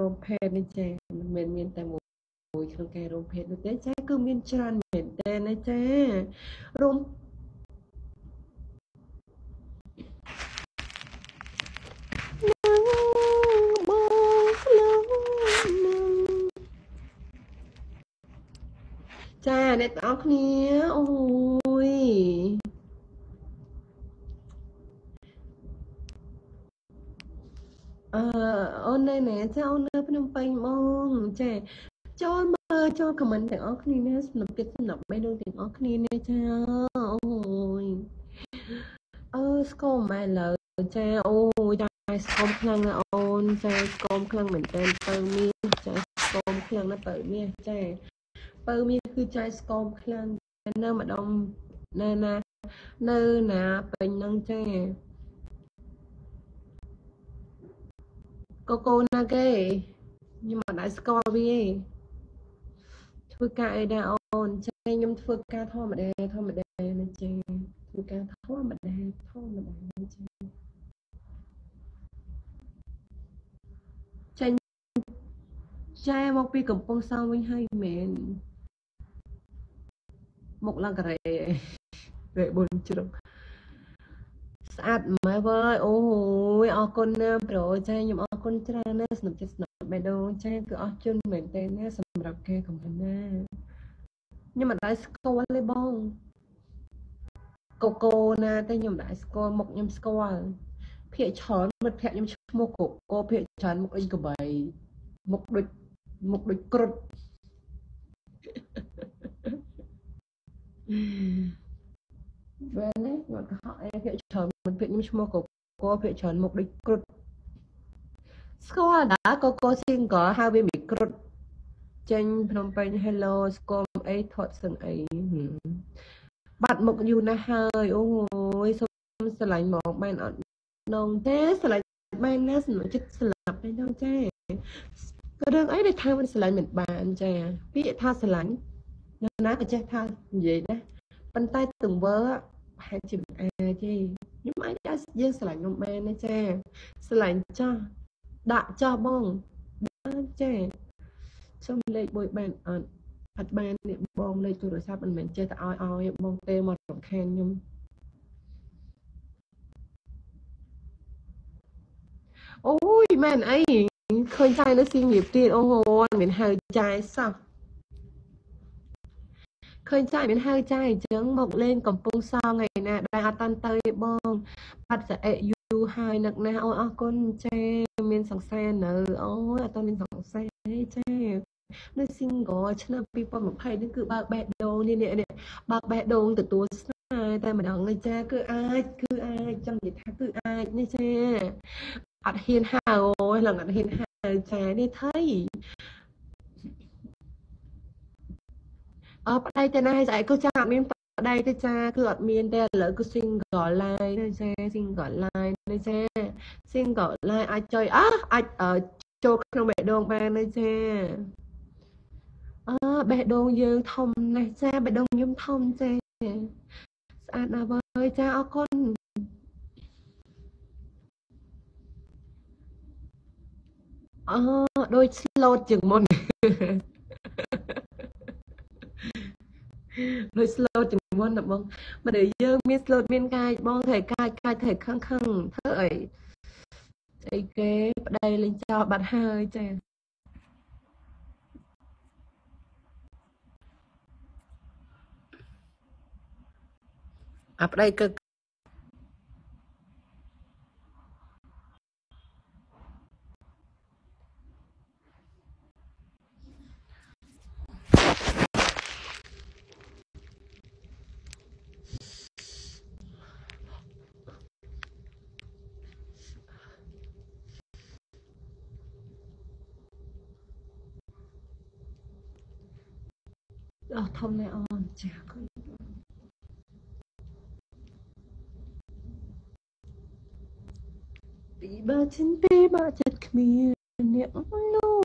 រោមភេទនេះចាមិនមែនមានតែមួយក្នុងការរោមភេទនោះទេចាគឺមានច្រើនមែនតើណាចារោមចាអ្នកទាំងអស់គ្នាអូយ អឺអូននៅណែចាអូននៅភ្នំពេញបងចាចូលមើលចូលខមមិនទាំងអស់គ្នាណាសំណពិតសំណប់បេះដូងទាំងអស់គ្នាណាចាអូយអឺស្គមម៉ែលើចាអូយចាស្គមខ្លាំងណាស់អូនចាស្គមខ្លាំងមែនតើទៅមានចាស្គមខ្លាំងណាស់ទៅមានចាពៅមានគឺចាយស្គមខ្លាំងនៅម្ដុំនៅណានៅណាពេញនឹងចា កកូនណាគេខ្ញុំមិនដែរស្គាល់វាទេធ្វើការអីដែរអូនចាខ្ញុំធ្វើការធម្មតាធម្មតាណាចាធ្វើការធម្មតាធម្មតាណាចាចាចាមកពីកំពង់សោមវិញហើយមែនមុខឡើងការ៉េរេបុនជ្រុង ស្អាតម៉ែវើយអូយអរគុណណាប្រូចាខ្ញុំអរគុណច្រើនណាស្នុកចិត្តស្នុកបេះដូងចាគឺអស់ជន់មែនទេណាសម្រាប់គេកំប៉ុណ្ណាខ្ញុំមិនដែរស្គាល់ទេបងកូកូណាតែខ្ញុំមិនដែរស្គាល់មុខខ្ញុំស្គាល់ភាកច្រើនមិត្តភក្តិខ្ញុំឈ្មោះកូកូភាកច្រើនមុខអីកបៃមុខដូចមុខដូចគ្រុត បែរនេះគាត់កុហកអីភាកច្រើនមិនភាកខ្ញុំឈ្មោះកូកូភាកច្រើនមុខដូចគ្រុតស្គាល់តាកូកូ single ហៅវាមីគ្រុតចេញភ្នំពេញ Hello ស្គមអីធាត់សឹងអីបាត់មុខយូរណាស់ហើយអូយសូមស្រឡាញ់មកបានអត់នងទេស្រឡាញ់បានណាសម្រាប់ចិត្តស្លាប់ឯនោះចារឿងអីដែលថាមិនស្រឡាញ់មិនបានចាពាក្យថាស្រឡាញ់នៅណាក៏ចេះថានិយាយដែរ ប៉ុន្តែទង្វើប្រហែលជាមិនអាចទេខ្ញុំអាចឲ្យយើងស្រឡាញ់ខ្ញុំបានទេចាស្រឡាញ់ចាស់ដាក់ចាស់បងបានចាសុំលេខមួយបានអត់អត់បាននេះបងលេខទូរស័ព្ទមិនមែនចេះតែឲ្យឲ្យបងទេមករំខានខ្ញុំអូយមែនអីឃើញតែនៅសៀងរាបទៀតអូមានហៅចាយសោះ ឃើញចាយមានហៅចាយអញ្ចឹងមកលេងកំពង់សោថ្ងៃណាដែលអត់តាន់ទៅទេបងបាត់សអេយូរហើយនឹកណាអូនអរគុណចាមានសង្សារនៅអូយអត់តាន់មានសង្សារទេចានៅ single ឆ្នាំ2020នេះគឺបើកបេះដូងនេះនេះបើកបេះដូងទទួលស្នេហ៍តែម្ដងនេះចាគឺអាចគឺអាចចង់និយាយថាគឺអាចនេះចាអត់ហ៊ានហៅអូយឡើងអត់ហ៊ានហៅចានេះថៃ អឺប្តីទៅណាហើយស្អែកគឺចាអត់មានប្តីទេចាគឺអត់មានទេឥឡូវគឺ single line ទេចា single line ទេចា single line អាចចុយអះអាចចូលក្នុងបេះដូងបានទេចាអើបេះដូងយើងធំណាស់ចាបេះដូងខ្ញុំធំចាស្អាតណាស់វើយចាអរគុណអឺដូច slot ជាងមុន ដូច slot ជាងមុនណាបងមិនដែលយើងមាន slot មានកាយបងត្រូវកាយកាយត្រូវខឹងខឹងធ្វើអីអីគេប្តីលេងចោលបាត់ហើយចាអាប្តីគឺ អស់ធំណាស់អូនចាឃើញពីបើចិនទេបើចិត្តគ្មានអ្នកនោះ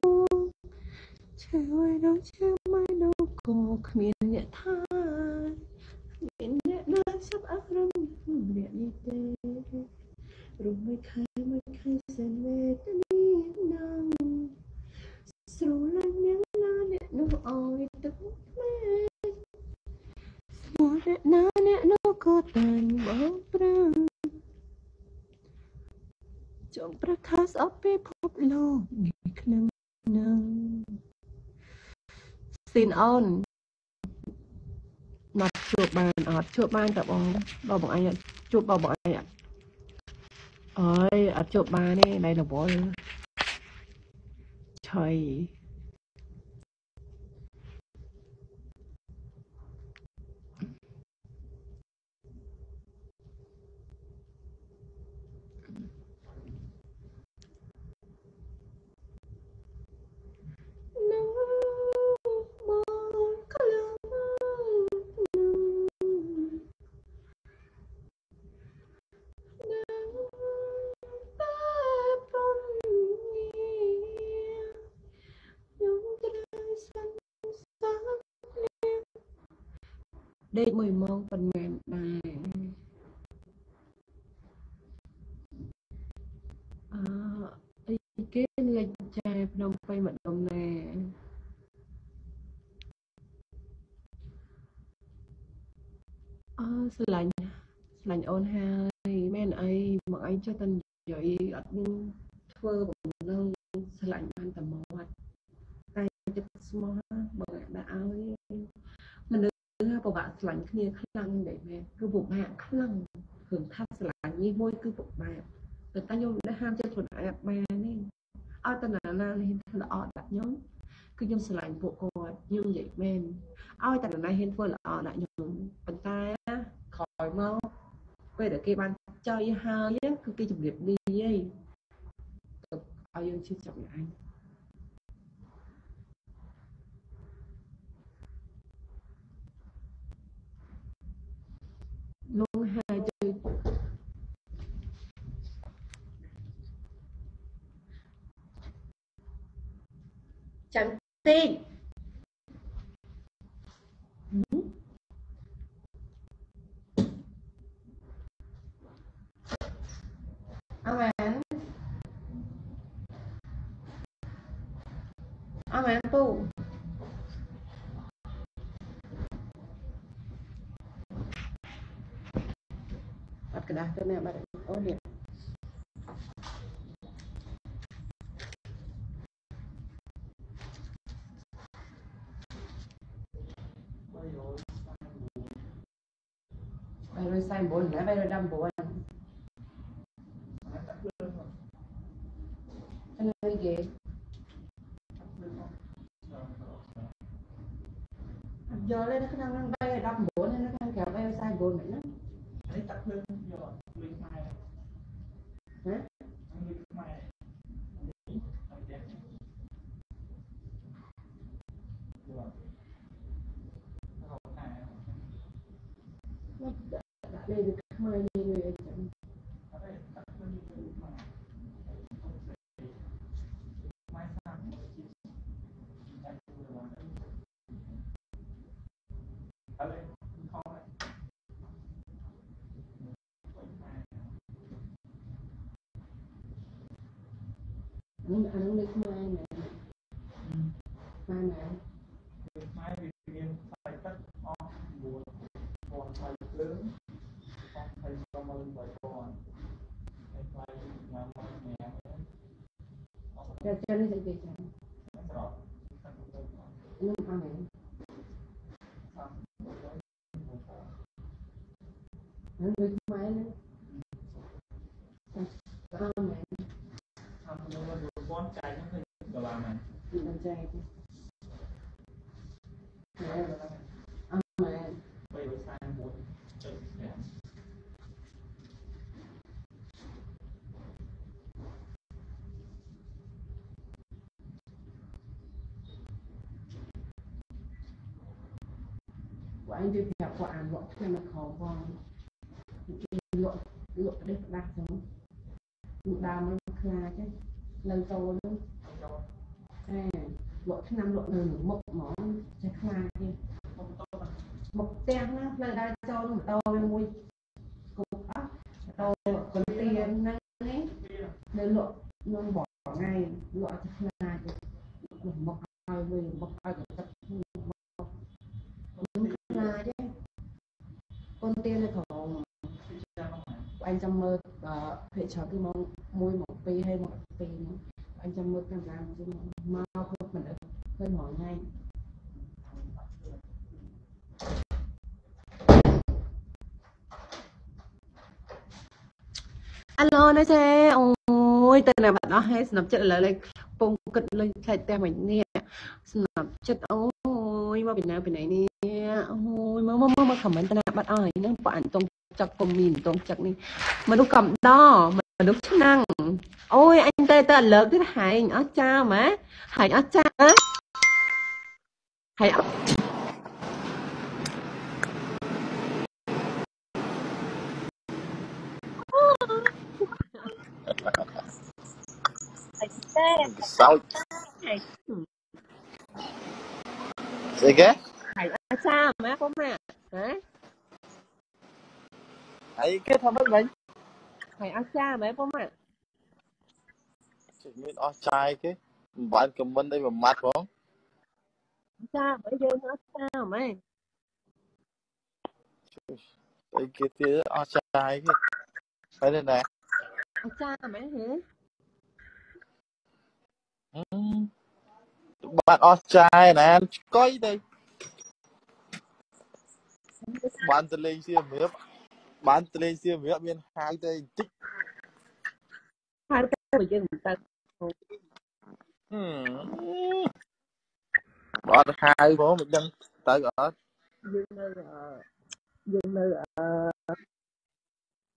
ឈើឲ្យដល់ឈើមកដល់ក៏គ្មានអ្នកថាមានអ្នកណាសាប់អរំអ្នកនេះទេរុំមិនខែមិនខែសិនវេទនីណា អើយទឹកភ្នែកស្មោះអ្នកណាអ្នកនោះក៏តែងបងប្រាំចង់ប្រកាសអបពីភពលោកនេះក្នុងនឹងស៊ីន អូនណាត់ជួបបានអត់ជួបបានតបងបងបងអញជួបបងបងអញអត់អើយអត់ជួបបានទេដៃរវល់ឆៃ 1ម៉ោងប៉ុន្មានដែរអឺអីគេលេចចាយភ្នំពេញម្ដុំណែអឺស្រឡាញ់ស្រឡាញ់អូនហើយមែនអីមកអីចុះតែនិយាយអត់ធ្វើបំណងស្រឡាញ់បានតែមាត់តែចិត្តស្មោះ ស្រឡាញ់គ្នាខ្លាំងដែរមែនគឺពិបាកខ្លាំងគ្រឿងថាស្រឡាញ់នេះមួយគឺពិបាកតែតែខ្ញុំនៅហាមចិត្តខ្លួនឯងអត់បានទេឲ្យតណាណាហ៊ានធ្វើល្អដាក់ខ្ញុំគឺខ្ញុំស្រឡាញ់ពួកគាត់ខ្ញុំនិយាយមែនឲ្យតណាណាហ៊ានធ្វើល្អដាក់ខ្ញុំប៉ុន្តែក្រោយមកពេលដែលគេបានចៃហើយគឺគេជម្រាបលាហីឲ្យយើងជឿចាប់ឯង chẳng tin. Amen amen tu bắt cái đá cho mẹ bắt ổn định bay rồi sai bốn nãy bay rồi đâm bốn. Anh hơi ghê giờ lên nó khả năng អានោះអានោះលេខខ្មែរណាបានណាខ្មែរវាមានខ្សែទឹកអស់9ពណ៌ខ្សែភ្លើងអស់23,000ហើយខ្សែញ៉ាំមកញ៉ាំអស់តែចឹងនេះស្អីគេចឹង ស្រោបខាងទៅ នោះអមែន សាំទៅទៅ អានោះលេខខ្មែរណាអមែន ខាងទៅទៅបនចាយហ្នឹងឃើញដុល្លារមែន មិនចែកទេអមែន 349ចុច5 ពួកឯងជួយប្រាប់ពួកអានលក់ឆ្នាំមកខំផងលក់លក់ដេះផ្ដាស់ចឹងមកដើមនឹងខ្លាចនៅតូនហ្នឹងចូលតែលក់ឆ្នាំលក់នៅមុខហ្មងចេះខ្លាចទេមកតោមកផ្ទះណាផ្លូវដើរចូលម៉ូតូវាមួយគប់អស់ម៉ូតូកន្ទានហ្នឹងនេះនៅលក់នំបងថ្ងៃលក់អត់ខ្លាចទេលក់មុខឲ្យវិញមុខឲ្យទឹក អញចាំមើលអឺ ភាគច្រើនគឺម៉ោង1ម៉ោង2ហើយម៉ោង2ហ្នឹងអញចាំមើលកាមេរ៉ាមួយមកគ្រប់មិនអត់ឃើញរាល់ថ្ងៃអាឡូណាចេអូយទៅណាបាត់អស់ហើយស្នាប់ចិត្តឥឡូវលេខពងគិតលេខខ្លាចផ្ទះមិញនេះស្នាប់ចិត្តអូយមកពីណាពីណៃនេះអូយមើលមើលមើលខមមិនទៅណាបាត់អស់ហើយហ្នឹងបើអញតងចាក់កុំមានតង ចាក់នេះមនុស្សកំដមនុស្សឆ្នាំងអូយអញទៅទៅលើកទៀតហែងអស់ចាម៉ែហែងអស់ចាហែងអស់សោចស្អីគេ ហែងអស់ចាម៉ែពុំម៉ែហ៎អីគេធ្វើមិនវិញហែងអស់ចាម៉ែពុំម៉ែជិះមានអស់ចាយគេមិនបានខមមិនអីមួយម៉ាត់ផងចាបើយើងអត់ចាម៉ែអីគេទៀតអស់ចាយគេហើយនេះណាអត់ចាម៉ែហ៎បានអស់ចាយណាឆ្កុយទៅបានទៅលេងសៀមរាប បានទៅលេងសៀមរាបមានហៅទៅបន្តិចហើយតែបើយើងមិនទៅហឹមបើអត់ហៅផងមិនដឹងទៅអត់យើងនៅអឺយើងនៅអឺ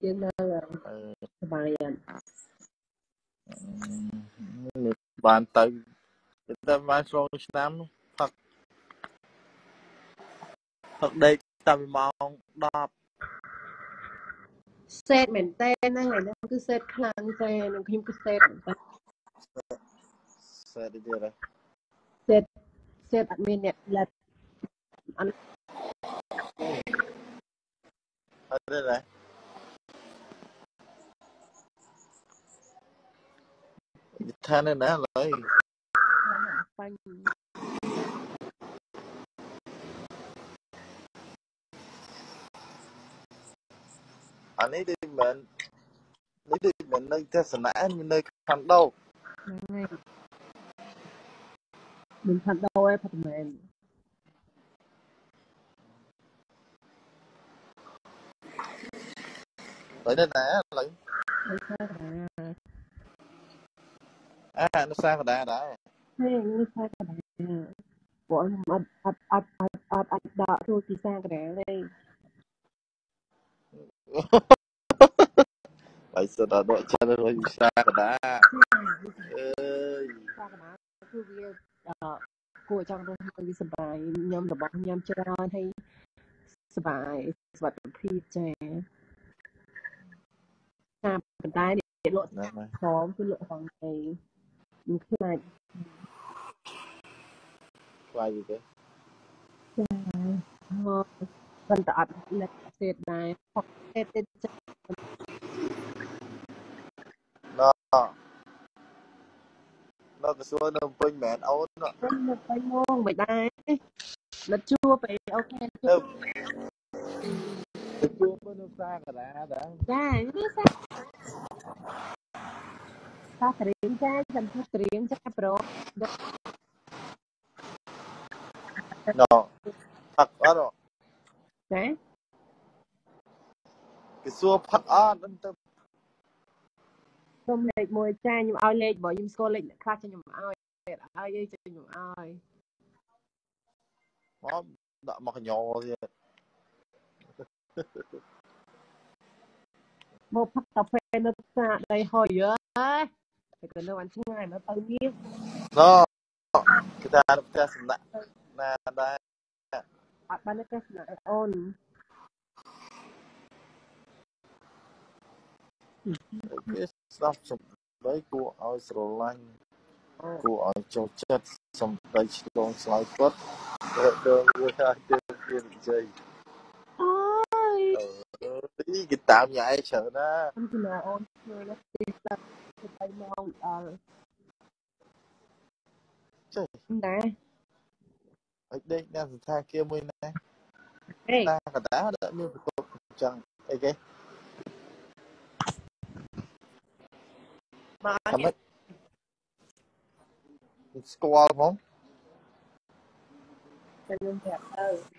យើងនៅអឺអឺសប្បាយអត់បានទៅតែបានឆ្លងឆ្នាំផឹកផឹកដេកតាំពីម៉ោង10 សេតមែនតើហ្នឹងហើយហ្នឹងគឺសេតខ្លាំងទេនឹងខ្ញុំគឺសេតមែនតើសេតទៀតហើយសេតសេតអត់មានអ្នកលិតអត់ហើយនេះណានិយាយថានៅណាឡើយបាញ់ អានេះដូចមិននេះដូចមិននៅទស្សនៈមាននៅខណ្ឌដោកហ្នឹងហើយមិនផាត់ដោឯផាត់មែនហើយនៅណាឡើយហើយថាកណាអានៅសាកដាដែរហើយនេះថាកណាពួកខ្ញុំអត់អត់អត់អត់អត់អត់ដកចូលទីសាកណាទេ ហើយសិតដល់ដកចិត្តរួចវិសាកដាអើយសាកណាគឺវាអឺគួរចង់រស់នៅវាសុបាយញ៉ាំរបស់ញ៉ាំច្រើនហើយសុបាយសុខភាពចាតាមប៉ុន្តែនេះលក់ហ្នឹងហើយខំគឺលក់ហងឯងមិនខ្លាចខ្លាយទៅចាមក ប៉ុន្តែអត់លិតសេតដែរផុកសេតទេចាណោនៅកសួរនៅពេញមែនអូនណោទៅនៅទៅមកមិនដែរលិតជួបឯអូខេទៅជួបទៅជួបនៅសាកដាដែរចានេះសាសាស្ត្រៀងចាចាំសាស្ត្រៀងចាប្រូណោផឹកអត់ ចាកសួរផឹកអត់ទៅសុំលេខ1ចាខ្ញុំឲ្យលេខបើខ្ញុំស្គាល់លេខអ្នកខ្លះចាខ្ញុំឲ្យឲ្យអីចាខ្ញុំឲ្យមកដាក់មកកញ្ញោទៀតមកផឹកកាហ្វេនៅផ្សារដីហុយអើយតែក៏នៅអញឆ្ងាយមកទៅនេះណោគេថានៅផ្ទះសំណាក់ណាដែរ អត់បានទេស្នាអូនគេស្ដាប់សំដីគួរឲ្យស្រឡាញ់អូគួរឲ្យចូលចិត្តសំដីឆ្លងឆ្លើយគាត់រកដល់វាអាចទៅជានិយាយអើយអឺគេតាមញ៉ៃច្រើនណាអញស្នាអូនជួយណាស់ទីស្ដាប់ទៅម៉ោងដល់ចេះដែ រឲ្យដេកនៅសន្តាគារមួយណាហេតាកដាដែលមានបន្ទប់ចឹងអីគេមកអថាត់ម៉េចស្គាល់ផងខ្ញុំប្រាប់ទៅ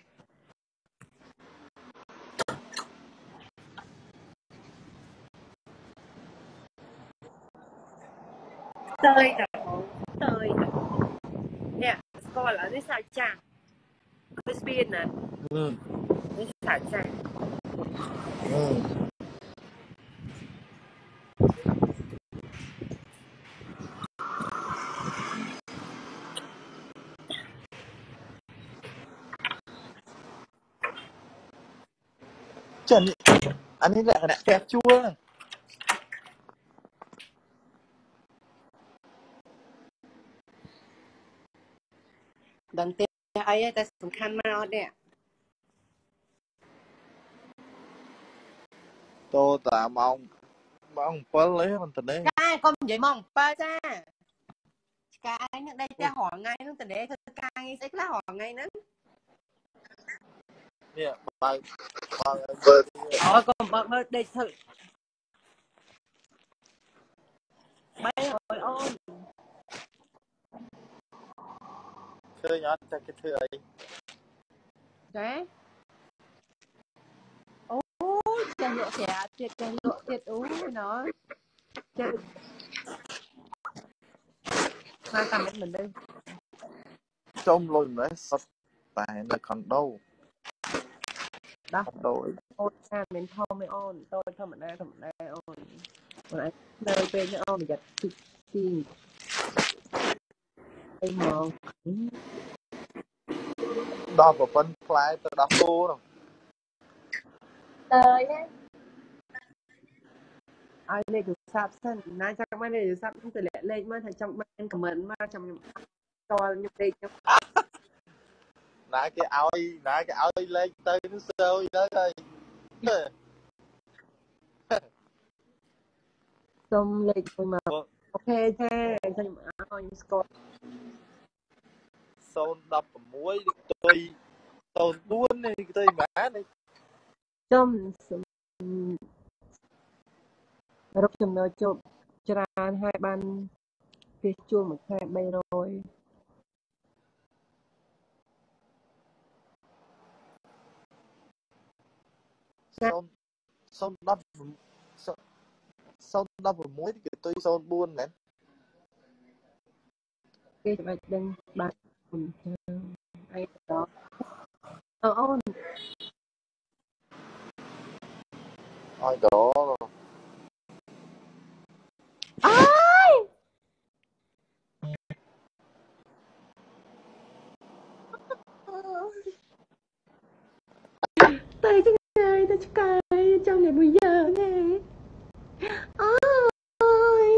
តើយតាបងតើយតា នេះស្គាល់អត់នេះសាច់ចាស់វាស្ពានណាហឹម នេះសាច់ចាស់ ហឹមចានេះអានេះលក្ខណៈផ្ទះជួលហ្នឹង ដឹងទេអីទេតែសំខាន់មកអត់នេះតោតាម៉ោងម៉ោង7អីមិនទៅនេះចាកុំនិយាយមក7ចាឆ្កែឯងនឹងដេកផ្ទះរាល់ថ្ងៃហ្នឹងតនេធ្វើការងារស្អីខ្លះរាល់ថ្ងៃហ្នឹងនេះបើកបើកអូកុំបើកមើលដេកធ្វើបាយអើយអូន ឃើញអត់តែគេធ្វើអីចាអូយចាស់លក់ស្រាទៀតចាស់លក់ទៀតអូយណ៎ចាស់មកតាមមិនមិនដឹងចុំលុយម្លេះសុទ្ធតែនៅខុនដូដោះខុ នដូអីអូនថាមិនធំទេអូនតូចធម្មតាធម្មតាអូនអូនអាចនៅពេលនេះអូនប្រយ័ត្នទីទីអីមកដល់ប្រពន្ធផ្លែទៅដល់គោនោះតើយណាឲ្យលេខទូរស័ព្ទសិនណាចាំបានលេខទូរស័ព្ទខ្ញុំទៅលាក់លេខមកថាចង់បានខមមិនមកចាំខ្ញុំតល់ខ្ញុំលេខខ្ញុំណាគេឲ្យណាគេឲ្យលេខទៅនឹងសើយទៅហើយសុំលេខមួយមក អូខេចាខ្ញុំឲ្យខ្ញុំស្គាល់016ផ្ទុយ04នេះផ្ទុយម៉ានេះចំសុំរកចំណូលជប់ច្រើនហើយបានពីជួលមួយខែ300 0 010 016គេ ផ្ទុយ04មែនគេច្បាច់ដឹងបានគុំចាអីដល់អូអូនឲ្យដរអើយទៅចង្កាយទៅឆ្កែច អូយ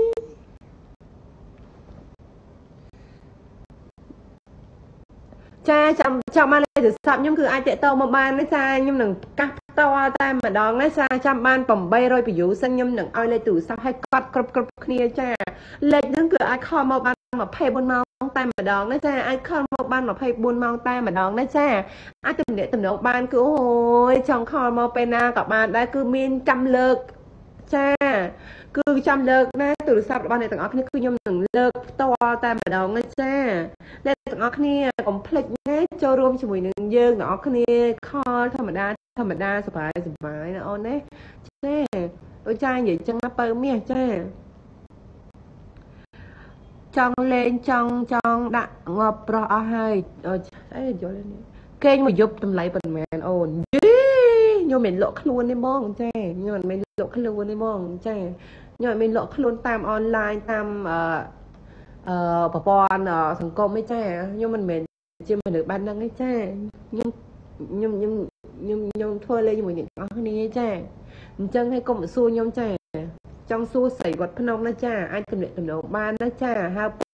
ចាចាំចាំបានលេខទូរស័ព្ទខ្ញុំគឺអាចតាក់ទងមកបានណាចាខ្ញុំនឹងប្រកាសផ្ទាល់តែម្ដងណាចាចាំបាន800 view សិនខ្ញុំនឹងឲ្យលេខទូរស័ព្ទឲ្យកត់គ្រប់គ្រប់គ្នាចាលេខហ្នឹងគឺអាចខលមកបាន24ម៉ោងតែម្ដងណាចាអាចខលមកបាន24ម៉ោងតែម្ដងណាចាអាចទំនាក់ទំនងបានគឺអូយចង់ខលមកពេលណាក៏បានដែរគឺមានចាំលើកចា គឺចាំលើកណាទូរស័ព្ទរបស់អ្នកទាំងអស់គ្នាគឺខ្ញុំនឹងលើកផ្ទាល់តែម្ដងណាចាអ្នកទាំងអស់គ្នាកុំភ្លេចណាចូលរួមជាមួយនឹងយើងទាំងអស់គ្នាខលធម្មតាធម្មតាសុបាយសុបាយណាអូនណាចាដូចចានិយាយចឹងណាបើមាសចាចង់លេងចង់ចង់ដាក់ងាប់ប្រុសអស់ហើយអីយល់នេះគេងមកយប់តម្លៃប៉ុន្មានអូនយីខ្ញុំមិនលក់ខ្លួនទេហ្មងចាខ្ញុំមិនមែនលក់ខ្លួនទេហ្មងចាខ្ញុំមិនមែនលក់ខ្លួនតាមអនឡាញតាមអឺអឺប្រព័ន្ធសង្គមទេចាខ្ញុំមិនមែនជាមនុស្សបានហ្នឹងទេចាខ្ញុំខ្ញុំខ្ញុំខ្ញុំខ្ញុំធ្វើលេងជាមួយអ្នកទាំងអស់គ្នាចាអញ្ចឹងឲ្យកុំសួរខ្ញុំចាចង់សួរស្រីវត្តភ្នំណាចាអាចទំនាក់ទំនងបានណាចាហៅ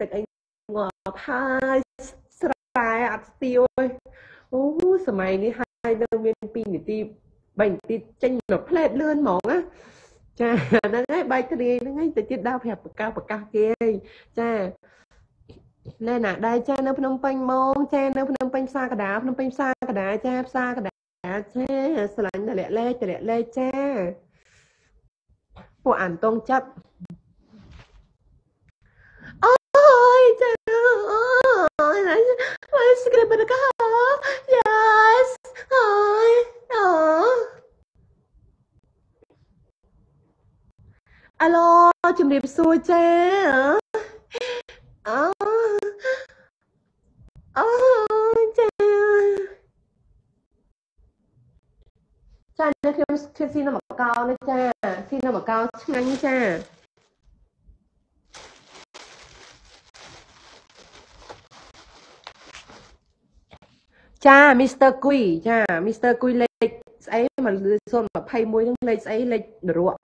ទឹកអីងាប់ហើយស្រែអត់ស្ទាវអើយអូសម័យនេះហើយនៅមាន2នាទី3នាទីចេញមកផ្លែតលឿនហ្មងណាចាហ្នឹងហើយបាយទ្រាយហ្នឹងហើយទៅទៀតដល់ប្រាប់ប្រកាសប្រកាសគេហើយចាណែណាដែរចានៅភ្នំពេញមកចានៅភ្នំពេញផ្សារកដាភ្នំពេញផ្សារកដាចាផ្សារកដាចាស្រឡាញ់តម្លាក់លេខតម្លាក់លេខចាពួកអានតងចិត្តអូយចា អូយហើយស្គ្រីបបក yes អូយអូអាឡូជំរាបសួរចាអូអូចាចានៅខ្ញុំខ្ញុំស៊ីនំកោនេះចាស៊ីនំកោឆ្ងាញ់ចា ចា Mr. Kui ចា Mr. Kui លេខស្អីមក021ហ្នឹងលេខស្អីលេខនរក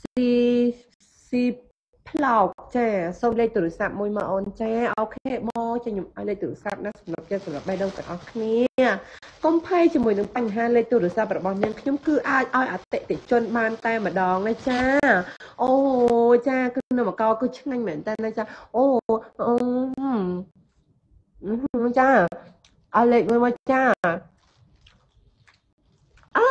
ស៊ីស៊ីផ្លោកចាសូមលេខទូរស័ព្ទមួយមកអូនចាអូខេមកចាខ្ញុំឲ្យលេខទូរស័ព្ទណាសម្រាប់ចាសម្រាប់បេះដូងទាំងអស់គ្នាកុំភ័យជាមួយនឹងបញ្ហាលេខទូរស័ព្ទរបស់នាងខ្ញុំគឺអាចឲ្យអតិថិជនបានតែម្ដងណាចាអូចាគឺនៅមកកគឺឆ្ងាញ់មែនតើណាចាអូអូ ចាឲ្យលេខមួយមកចាអើ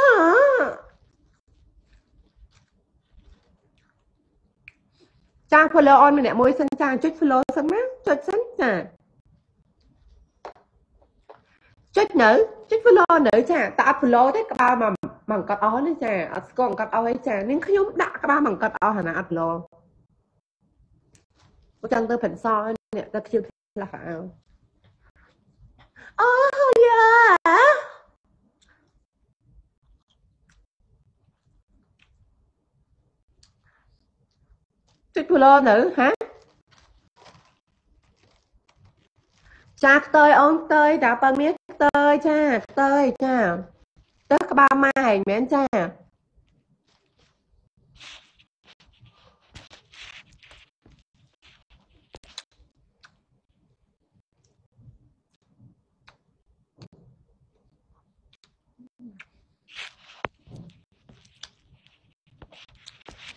ចា follow on ម្នាក់មួយសិនចាចុច follow សិនណាចុចសិនចាចុចនៅចុច follow នៅចាតែអត់ follow ទេក្បាលមកមកអង្គត់អស់នេះចាអត់ស្គាល់អង្គត់អស់អីចានាងខ្ញុំដាក់ក្បាលមកអង្គត់អស់ហ្នឹងអត់ follow បើចង់ទៅព្រឹកសនេះទៅខ្ជិលផ្លាស់អោអូ យ៉ាចុច follow នៅហាចាខ្ទើយអូនខ្ទើយតាប៉ឹងនេះខ្ទើយចាខ្ទើយចាទៅក្បាលម៉ែឯងមែនចា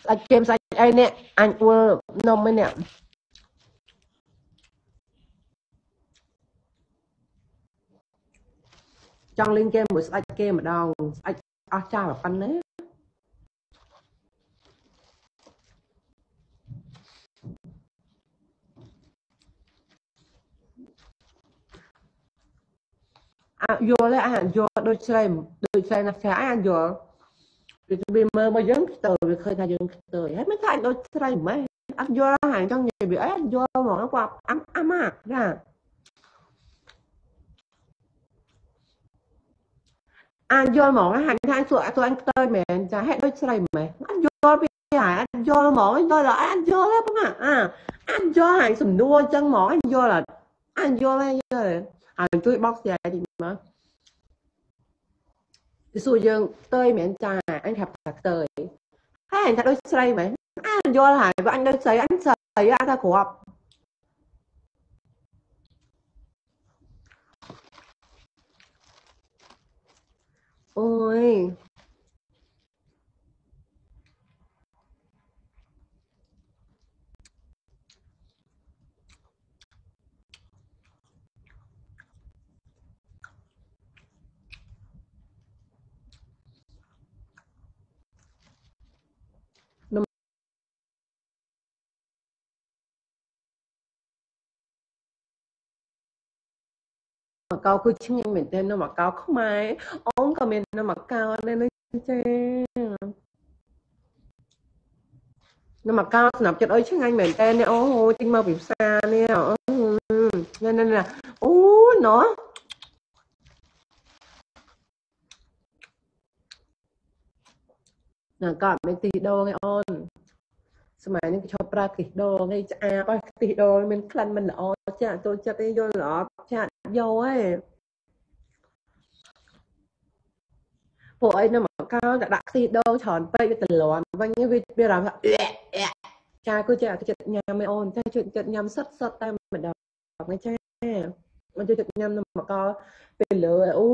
ស្អិចគេស្អិចអីនេះអញអួលនំឯនេះចង់លេងគេមួយស្អិចគេម្ដងស្អិចអស់ចាស់ប៉ុណ្ណេះអាយល់ទេអាយល់ដូចស្រីដូចស្រីណាស់ចាអាយល់ វាវាមើលមកយើងខ្ទើវាឃើញថាយើងខ្ទើហើយមិនថាដូចស្រីម៉េចអត់យល់ហាងចង់និយាយវាអីអត់យល់ហ្មងគាត់អាំអាម៉ាណាអាយល់ហ្មងហាញថាសួរសួរអញខ្ទើមែនចាហេតុដូចស្រីម៉េចអត់យល់វាហើយអត់យល់ហ្មងយល់អត់យល់ទេបងអាអត់យល់ហាញសំនួរអញ្ចឹងហ្មងអត់យល់អត់អត់យល់ទេយល់ហើយជួយបកស្រាយតិចមក ពីសួរយើងតើយមែនចាអញថាថាតើយហើយអញថាដូចស្រីមែនអញយល់ហើយបើអញដូចស្រីអញស្រីអញថាគ្រាប់អូយ មកកៅគឺឆ្ងាញ់មែនទែននៅមកកៅខ្មែរអូនក៏មាននៅមកកៅដែរណាចានៅមកកៅស្នាប់ចិត្តអើយឆ្ងាញ់មែនតើនេះអូទិញមកពីផ្សារនេះអូណែណែអូណោះណាក៏មានទីដូងឯអូន សម័យនេះគេឈប់ប្រើខ្ទិះដូងឯឆ្អាបខ្ទិះដូងមានក្លិនមិនល្អចាក់ចូលចិត្តឯងយល់ល្អចាក់យកឯងពួកអីនៅមកកោតែដាក់ខ្ទិះដូងច្រើនពេកវាទលាន់វិញវាវារំថាចាគឺចេះតែចិត្តញ៉ាំឯអូនចាជួយចិត្តញ៉ាំសិតសិតតែម្ដងហ្នឹងចាមិនជួយចិត្តញ៉ាំនំមកកពេលលើអូ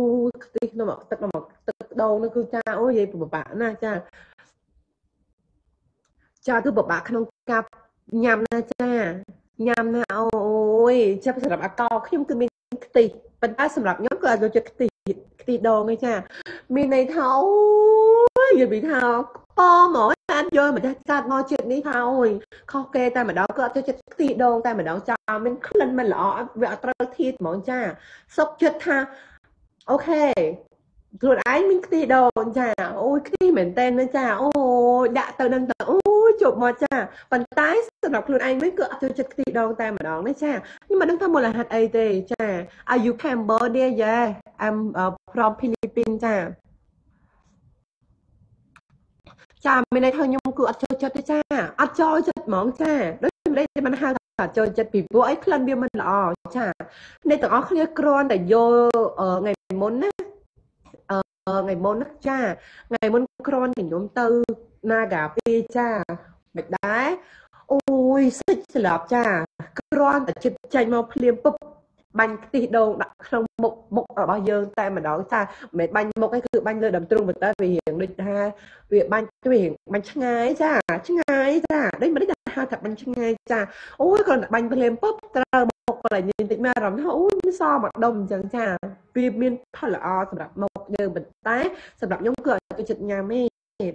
ខ្ទិះនំទឹកនំទឹកដូងនោះគឺចាអូយាយពិបាកណាស់ចា ចាគឺពិបាកក្នុងការញ៉ាំណាចាញ៉ាំណាអូយចាប់សម្រាប់អាកោខ្ញុំគឺមានខ្ទិះប៉ុន្តែសម្រាប់ខ្ញុំគឺអាចយកចិត្តខ្ទិះខ្ទិះដូងឯចាមានន័យថាអូយនិយាយពីថាប៉ហ្មងអត់យល់មកកាត់មកជាតិនេះថាអូយខុសគេតែម្ដងគឺអត់ចូលចិត្តខ្ទិះដូងតែម្ដងចាមានក្លិនមិនល្អវាអត់ត្រូវធាតហ្មងចាសុកចិត្តថាអូខេខ្លួនឯងមានខ្ទិះដូងចាអូយខ្ទិះមែនតើណាចាអូយដាក់ទៅនឹងទៅអូយ ជប់មកចាប៉ុន្តែសម្រាប់ខ្លួនឯងវិញគឺអត់ចូលចិត្តខ្ទិះដូងតែម្ដងណាចាខ្ញុំមិនដឹងថាមូលហេតុអីទេចា Are you Cambodia yeah I'm uh, from Philippines ចាចាមានន័យថាខ្ញុំគឺអត់ចូលចិត្តទេចាអត់ចូលចិត្តហ្មងចាដូចមិនได้មិនហៅថាចូលចិត្តពីព្រោះអីក្លិនវាមិនល្អចាអ្នកទាំងអស់គ្នាគ្រាន់តែយកថ្ងៃមុនណា ថ្ងៃមុនណាចាថ្ងៃមុនគ្រាន់តែខ្ញុំទៅ Naga ពីចាមិនដែរអូយសិចស្លាប់ចាគ្រាន់តែចិត្តចាញ់មកភ្លាមពុបបាញ់ខ្ទិះដូងដាក់ក្នុងមុខមុខរបស់យើងតែម្ដងចាមិនបាញ់មុខឯងគឺបាញ់លើដើមទ្រូងប៉ុន្តែវារៀងដូចថាវាបាញ់វារៀងបាញ់ឆ្ងាយចាឆ្ងាយចាដូចមិនได้ហៅថាបាញ់ឆ្ងាយចាអូយគ្រាន់តែបាញ់ភ្លាមពុបត្រូវមុខ កន្លែងនេះតិចមានអារម្មណ៍ថាអូយមានសមកដុំអញ្ចឹងចាវាមានផលល្អសម្រាប់មុខយើងប៉ុន្តែសម្រាប់ខ្ញុំគឺអត់ទៅចិត្តញ៉ាំទេ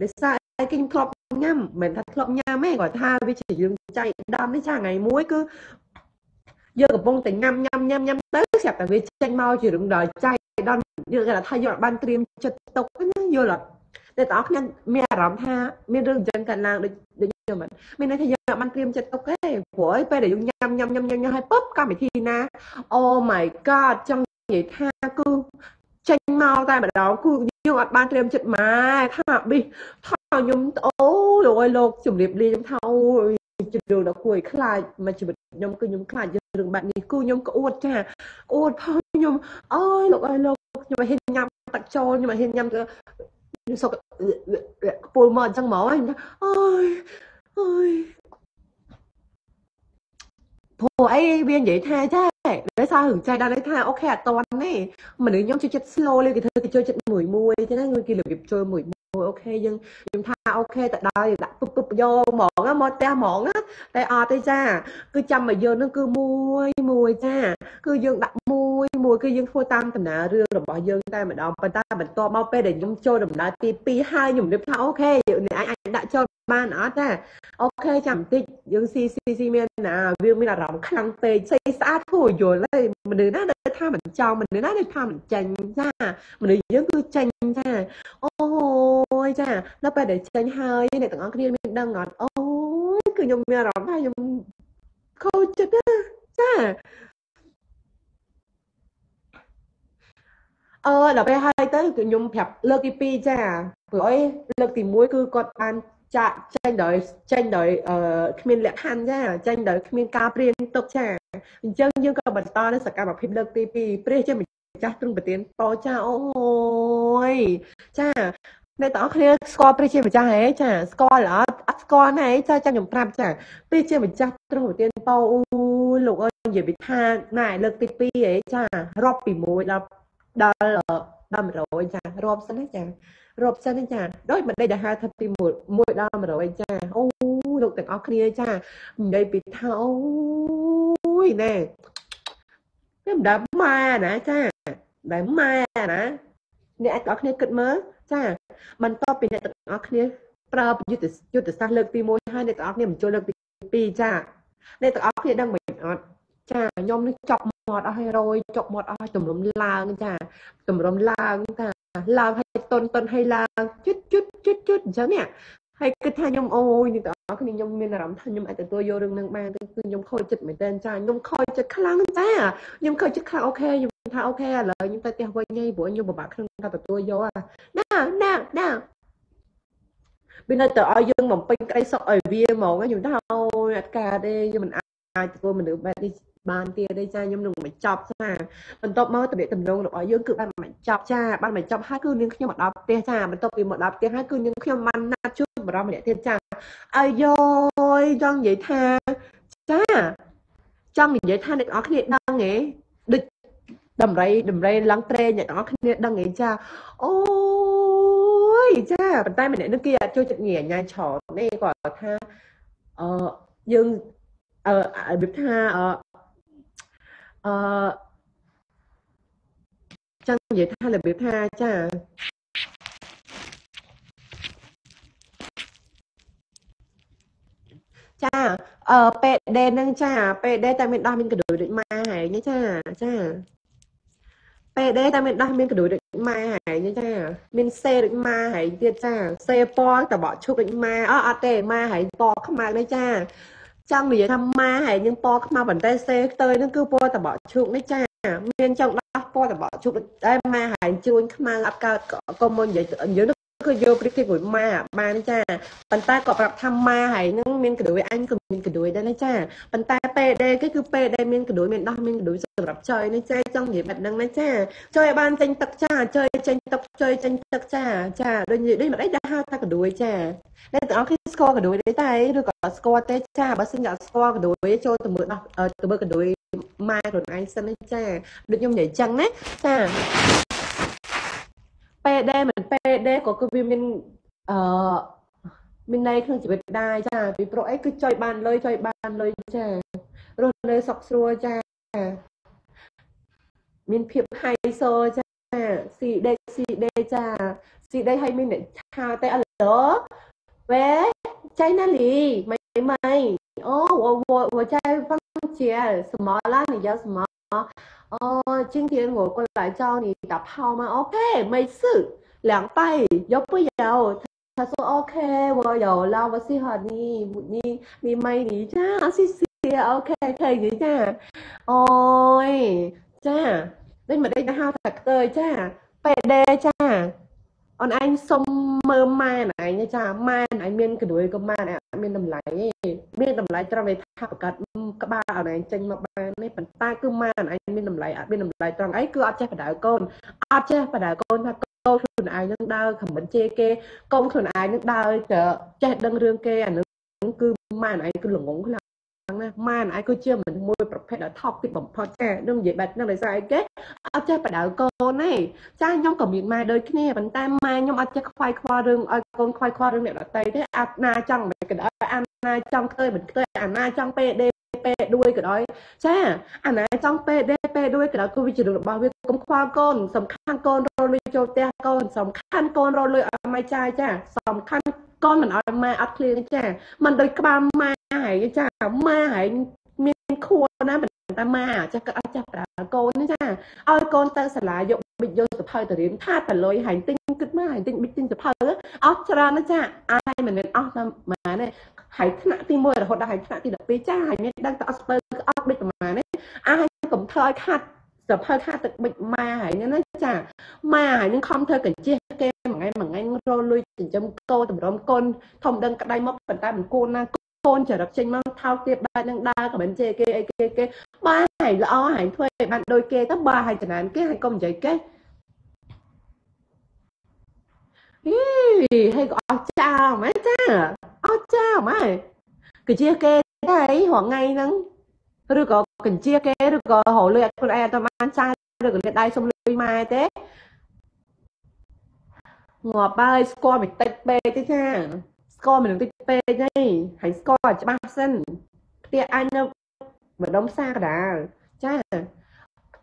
ដោយសារឯងខ្ញុំធ្លាប់ញ៉ាំមិនមែនថាធ្លាប់ញ៉ាំទេគាត់ថាវាជាយើងចៃដាំនេះចាថ្ងៃមួយគឺយើងកំពុងតែញ៉ាំញ៉ាំញ៉ាំញ៉ាំទៅស្រាប់តែវាចេញមកជារឿងដល់ចៃដល់យើងគេថាយើងអត់បានត្រៀមចិត្តទុកណាយល់អត់តែតើខ្ញុំមានអារម្មណ៍ថាមានរឿងអញ្ចឹងកើតឡើងដូចដូច ខ្ញុំមិនមានន័យថាយើងអត់បានត្រៀមចិត្តទុកទេព្រោះឯពេលដែលយើងញ៉ាំញ៉ាំញ៉ាំញ៉ាំញ៉ាំហើយពុបកម្មវិធីណា Oh my god ចង់និយាយថាគឺចេញមកតែម្ដងគឺយើងអត់បានត្រៀមចិត្តម៉ែថាប៊ីថាខ្ញុំអូលោកអើយលោកជំរាបលាខ្ញុំថាអូយជារឿងដ៏គួរឲ្យខ្លាចមកជីវិតខ្ញុំគឺខ្ញុំខ្លាចរឿងបែបនេះគូខ្ញុំក្អួតចាអួតផងខ្ញុំអើយលោកអើយលោកខ្ញុំហ៊ានញ៉ាំទឹកចូលខ្ញុំហ៊ានញ៉ាំទៅសុកខ្ពុលមកអញ្ចឹងមកហើយអើយអើយ ព្រោះអីវានិយាយថាចាដោយសាររឿងចៃដល់ថាអូខេអត់តន់ទេមនុស្សខ្ញុំចូលចិត្ត slow លេគេធ្វើគេចូលចិត្តមួយមួយចឹងណាគេរបៀបចូលមួយ អូខេយើងខ្ញុំថាអូខេទៅដល់ដាក់ពុបពុបយកហ្មងមកផ្ទះហ្មងតែអត់ទេចា គឺចាំមកយើងនឹងគឺមួយមួយចា គឺយើងដាក់មួយមួយគឺយើងធ្វើតាមដំណើររឿងរបស់យើងតែម្ដងប៉ុន្តែបន្ទាប់មកពេលដែលខ្ញុំចូលដំណើរទី2ហើយខ្ញុំនិយាយថាអូខេអ្នកអាចអាចដាក់ចូលបានអត់ចាអូខេចាំបន្តិចយើងស៊ីស៊ីស៊ីមានណាវាមានអារម្មណ៍ខ្លាំងពេកស្អីស្អាតធូរយល់ហើយមនុស្សណាដែលថាមិនចង់មនុស្សណាដែលថាមិនចាញ់ចាមនុស្សយើងគឺចាញ់ចាអូ យចាដល់ពេលដែលចេញហើយអ្នកទាំងអស់គ្នាមានដឹងអត់អូយគឺខ្ញុំមានអារម្មណ៍ថាខ្ញុំខូចចិត្តណាចាអឺដល់ពេលហើយទៅគឺខ្ញុំប្រាប់លើកទី2ចាព្រោះអីលើកទី1គឺគាត់បានចាក់ចេញដោយចេញដោយអឺគ្មានលក្ខខណ្ឌចាចេញដោយគ្មានការព្រៀនទុកចាអញ្ចឹងយើងក៏បន្តនៅសកម្មភាពលើកទី2ព្រះជាម្ចាស់ទ្រង់ប្រទានពរចាអូយចា អ្នកទាំងអស់គ្នាស្គាល់ព្រះជាម្ចាស់ហ៎ចាស្គាល់អត់អត់ស្គាល់ណាចាចាំខ្ញុំប្រាប់ចាព្រះជាម្ចាស់ទ្រង់ប្រទានពរអូយលោកអើយនិយាយពីថាណែលើកទី2ហ៎ចារាប់ពី1ដល់ដល់ដល់100ចារាប់សិនណាចារាប់សិនចាដោយមិនដេកដល់ហៅថាពី1ដល់100ចាអូលោកទាំងអស់គ្នាចានិយាយពីថាអូយណែខ្ញុំដើមម៉ែណាចាដើមម៉ែណាអ្នកទាំងអស់គ្នាគិតមើល ចាបន្ទាប់ពីអ្នកទាំងអស់គ្នាប្រើយុទ្ធយុទ្ធសាស្ត្រលើកទី1ហើយអ្នកទាំងអស់គ្នាបញ្ចូលលើកទី2ចាអ្នកទាំងអស់គ្នាដឹងមិនអត់ចាខ្ញុំនេះចប់មាត់អស់ហើយរយចប់មាត់អស់ហើយទម្រំឡើងចាទម្រំឡើងតាឡើងហើយតុនតុនហើយឡើងជិតជិតជិតជិតអញ្ចឹងនេះហើយគិតថាខ្ញុំអូយនេះតើគ្នាខ្ញុំមានអារម្មណ៍ថាខ្ញុំអាចទទួលយករឿងនឹងបានគឺខ្ញុំខូចចិត្តមែនតើចាខ្ញុំខូចចិត្តខ្លាំងចាខ្ញុំខូចចិត្តខ្លាំងអូខេខ្ញុំ ថាអូខេឥឡូវខ្ញុំទៅផ្ទះវិញហើយព្រោះខ្ញុំពិបាកក្នុងការទទួលយកណាណាណាវានៅតែឲ្យយើងបំពេញក្តីសុខឲ្យវាហ្មងខ្ញុំថាអូយអត់ការទេខ្ញុំមិនអាចទទួលមនុស្សបែបនេះបានទៀតទេចាខ្ញុំនឹងបញ្ចប់ចាបន្ទាប់មកតំណែងតំណងរបស់យើងគឺបានបញ្ចប់ចាបានបញ្ចប់ហើយគឺនាងខ្ញុំមកដល់ផ្ទះចាបន្ទាប់ពីមកដល់ផ្ទះហើយគឺនាងខ្ញុំបានណាត់ជួបបរិមម្នាក់ទៀតចាអាយយយចង់និយាយថាចាចង់និយាយថាអ្នកនរគ្នាដឹងហ៎ដូច ដំរីដំរីឡើងត្រេងអ្នកនរគ្នាដឹងហ៎ចាអូយចាប៉ុន្តែម្នាក់นึងគេអាចចូលចិត្តញ៉ាញ៉ាច្រើននេះគាត់ថាអឺយើងអឺរបៀបថាអឺអឺចង់និយាយថារបៀបថាចាចាអឺ PD ហ្នឹងចា PD តែមានដោះមានកដួយដូចម៉ែហើយចាចា ពេលដែរតែមានដោះមានកដួយដូចម៉ែហើយចាមានសេដូចម៉ែហើយទៀតចាសេពណ៌តបកឈុកដូចម៉ែអត់អត់ទេម៉ែហើយពណ៌ខ្មៅនេះចាចង់និយាយថាម៉ែហើយនឹងពណ៌ខ្មៅប៉ុន្តែសេខ្ទើយហ្នឹងគឺពណ៌តបកឈុកនេះចាមានចង់ដោះពណ៌តបកឈុកតែម៉ែហើយជួញខ្មៅអត់កើតកុំមកនិយាយយើង គឺយកព្រៀបធៀបជាមួយម៉ាបានចាប៉ុន្តែក៏ប្រាប់ថាម៉ាហើយនឹងមានកដួយអញក៏មានកដួយដែរណាចាប៉ុន្តែពេលដេគេគឺពេលដែលមានកដួយមានដោះមានកដួយសម្រាប់ចុយនេះចាចង់និយាយបែបហ្នឹងណាចាចុយឲ្យបានចេញទឹកចាចុយចេញទឹកចុយចេញទឹកចាចាដូចដូចមិនអីដែលហៅថាកដួយចាតែទាំងអស់គ្នាស្គាល់កដួយទេតែឬក៏ស្គាល់ទេចាបើសិនជាស្គាល់កដួយចូលទៅមើលដោះទៅមើលកដួយម៉ែខ្លួនឯងសិនណាចាដូចខ្ញុំនិយាយចឹងណាចា ពេកដែរមិនពេកដែរក៏គឺវាមានអឺមានន័យក្នុងជីវិតដែរចាពីព្រោះអីគឺចុយបានលុយចុយបានលុយចារស់នៅសុខស្រួលចាមានភាពហៃសូចាស៊ីដេកស៊ីដេកចាស៊ីដេកឲ្យមានអ្នកឆោតតែអឡូវេចៃណាលីមិនមិនអូវវចៃផងជាសមឡានិយាសម 哦，今天我过来教你打炮吗？OK，没事，两袋有不有？他说 OK，我有了，我喜欢你，你你买你家，谢谢，OK，可以จ้าโอ้ยจ้าđây mà đây là hao thật tơi cha PD cha អូនឯងសុំមើលម៉ែនឯងចាម៉ែនឯងមានកដួយក៏ម៉ែនឯងមានតម្លៃទេមានតម្លៃត្រង់នៃថាប្រកាសក្បាលអូនឯងចេញមកបាននេះប៉ុន្តែគឺម៉ែនឯងមានតម្លៃអត់មានតម្លៃត្រង់អីគឺអត់ចេះបដៅកូនអត់ចេះបដៅកូនថាកូនខ្លួនឯងនឹងដើរខមមិនជេរគេកូនខ្លួនឯងនឹងដើរចេះដឹងរឿងគេអានឹងគឺម៉ែនឯងគឺល្ងងខ្លាំង ណាម៉ែនឯងគឺជាមនុស្សមួយប្រភេទដែលថប់ពីបំផុតចានឹងនិយាយបែបហ្នឹងដោយសារអីគេអត់ចេះបដៅកូនទេចាខ្ញុំក៏មានម៉ែដូចគ្នាប៉ុន្តែម៉ែខ្ញុំអត់ចេះខ្វាយខ្វល់រឿងឲ្យកូនខ្វាយខ្វល់រឿងអ្នកដទៃទេអាណាចង់មិនក៏ដោយអាណាចង់ឃើញមិនឃើញអាណាចង់ពេលដេពេលដួយក៏ដោយចាអាណាចង់ពេលដេពេលដួយក៏ដោយគឺវាជារឿងរបស់វាកុំខ្វល់កូនសំខាន់កូនរលុយចូលផ្ទះកូនសំខាន់កូនរលុយឲ្យម៉ែចាយចាសំខាន់ កូនមិនឲ្យម៉ែអត់ឃ្លៀងចាមិនដូចក្បាលម៉ែហើយចាម៉ែហើយមានខួរណាប៉ុន្តែម៉ែចាក៏អត់ចាស់ប្រើកូនចាឲ្យកូនទៅសាលាយកបិចយកសភៅទៅរៀនថាតលុយហើយទិញគិតមកហើយទិញបិចទិញសភៅអស់ច្រើនណាចាអាយមិនមែនអស់តែម៉ែនេះហើយថ្នាក់ទី1រហូតដល់ហើយថ្នាក់ទី12ចាហើយមានដឹងតែអត់ស្ពើអត់បិចប្រហែលនេះអាហើយកុំធ្វើឲ្យខាត់សភៅខាត់ទឹកបិចម៉ែហើយណាចាម៉ែហើយនឹងខំធ្វើកញ្ជះគេ មួយថ្ងៃមួយថ្ងៃរលុយចិញ្ចឹមកូនតម្រុំកូនធំដឹងក្តៅមកប៉ុន្តែមិនគួរណាកូនចរិតចេញមកថោកទៀតបែបនឹងដើរក៏មិនជេរគេអីគេគេបាទហើយល្អហើយធ្វើឲ្យបានដូចគេទៅបាទហើយចំណានគេហើយកុំនិយាយគេហីហើយក៏អស់ចោលមែនចាអស់ចោលមែនកជាគេតែរងថ្ងៃហ្នឹងឬក៏កញ្ជាគេឬក៏រលុយអត់ខ្លួនឯងអត់បានចាយឬក៏លាដៃសុំលុយម៉ែទេ ងាប់ហើយស្គាល់មិនតិចពេកទេចាស្គាល់មិនតិចពេកទេហើយស្គាល់ច្បាស់សិនផ្ទះអញនៅម្ដុំសាកដាលចា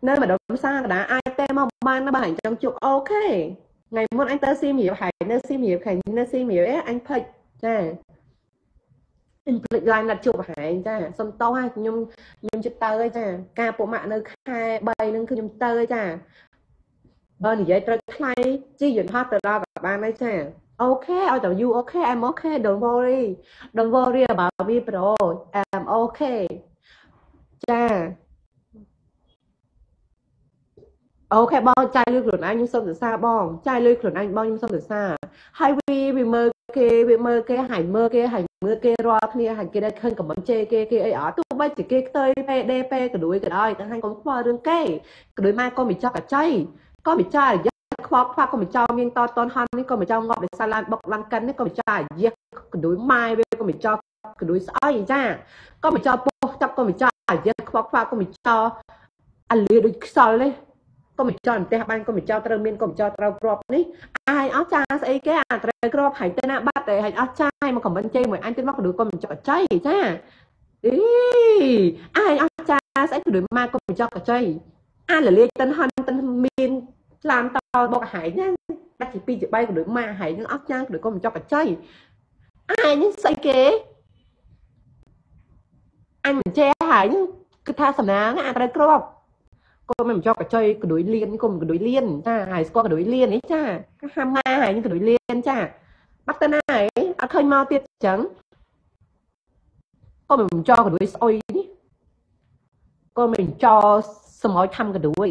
នៅម្ដុំសាកដាលអាចតែមកបានបើអញចង់ជួបអូខេថ្ងៃមុនអញទៅស៊ីមៀបហើយនៅស៊ីមៀបខែនៅស៊ីមៀបអញភ្លេចចាអញភ្លេចឡើងណាត់ជួបហែងចាសុំតោះហើយខ្ញុំខ្ញុំជិតទៅហើយចា ការពួកម៉ាក់នៅខែ3ហ្នឹងគឺខ្ញុំទៅហើយចា បើនិយាយត្រូវថ្លៃជីយន្តហោះទៅដល់ក៏បានដែរចាអូខេឲ្យតែ you okay I'm okay don't worry don't worry about me bro I'm okay ចាអូខេបងចាយលុយខ្លួនឯងខ្ញុំសុំសរសើរបងចាយលុយខ្លួនឯងបងខ្ញុំសុំសរសើរហើយវាវាមើលគេវាមើលគេហើយមើលគេហើយមើលគេរាល់គ្នាហើយគេដែលឃើញកំមិនជេរគេគេអីអត់ទោះបីជាគេខ្ទើយ PDP កដួយក៏ដោយតែហើយកុំខ្វល់រឿងគេកដួយម៉ែក៏មិនចោះកចៃ ក៏មិនចារយៈខ្វល់ខ្វល់ក៏មិនចោលមានតតនហននេះក៏មិនចោលងាប់ដោយសារឡានបុកឡានកិននេះក៏មិនចារយៈកដួយម៉ែវាកុំបញ្ចោកណ្ដួយស្អុយចាកុំបញ្ចោពោះចាប់កុំបញ្ចោអាយខ្វក់ខ្វក់កុំបញ្ចោអាលឺដូចខ្សល់នេះកុំបញ្ចោផ្ទះបានកុំបញ្ចោត្រូវមានកុំបញ្ចោត្រូវក្របនេះអាយអស់ចាស្អីគេអាត្រូវក្របហើយទៅណាបាត់ហើយអស់ចាយមកខមមិនជ័យមួយអញទៅមកកណ្ដួយកុំបញ្ចោចៃចាអីអាយអស់ចាស្អីកណ្ដួយម៉ាកុំបញ្ចោកចៃអាលលាយតិនហន់តិនមាន ឡានតបកហែងណាដាច់ទី2ទី3ក៏ដូចម៉ាហែងនឹងអស់ចាងក៏ដូចកុំបញ្ចោកចៃអាយនេះស្អីគេអញមិនចេះហើយគឺថាសំណាងអាត្រូវក្របកុំមិនចោកកចុយកដួយលៀនកុំកដួយលៀនចាហើយស្គាល់កដួយលៀននេះចាហាំម៉ាហើយកដួយលៀនចាបាត់ទៅណាហើយអត់ឃើញមកទៀតអញ្ចឹងកុំមិនចោកដួយស្អុយនេះកុំមិនចោសម្ឲ្យខំកដួយ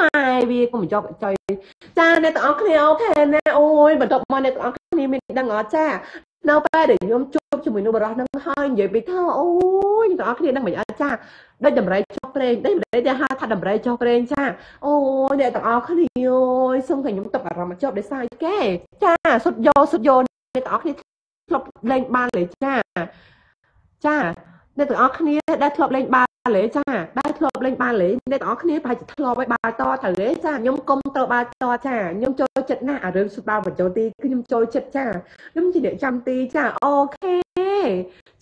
ម៉ែវាកុំចោកចុយចាអ្នកទាំងអស់គ្នាអូខេណាអូយបន្ទាប់មកអ្នកទាំងអស់គ្នាមានដឹងអត់ចានៅពេលដែលខ្ញុំជួបជាមួយនឹងបរិសនឹងហើយនិយាយពីថាអូយអ្នកទាំងអស់គ្នាដឹងមិនអត់ចាដូចដំរីចុះប្រេងដូចដំរីដែលហៅថាដំរីចុះប្រេងចាអូយអ្នកទាំងអស់គ្នាអូយសូមតែខ្ញុំទុកអារម្មណ៍មកជាប់ដោយសារគេចាសុទ្ធយោសុទ្ធយោអ្នកទាំងអស់គ្នាធ្លាប់លេងបានលេចាចាអ្នកទាំងអស់គ្នាដែលធ្លាប់លេងបាល់ លេចាដែលធ្លាប់លេងបាល់លេអ្នកទាំងអស់គ្នាប្រហែលជាធ្លាប់ឲ្យបាល់តទៅទេចាខ្ញុំគុំទៅបាល់តចាខ្ញុំចូលចិត្តណាស់អារឿងសុបាល់បញ្ចូលទីគឺខ្ញុំចូលចិត្តចាខ្ញុំជាអ្នកចាំទីចាអូខេ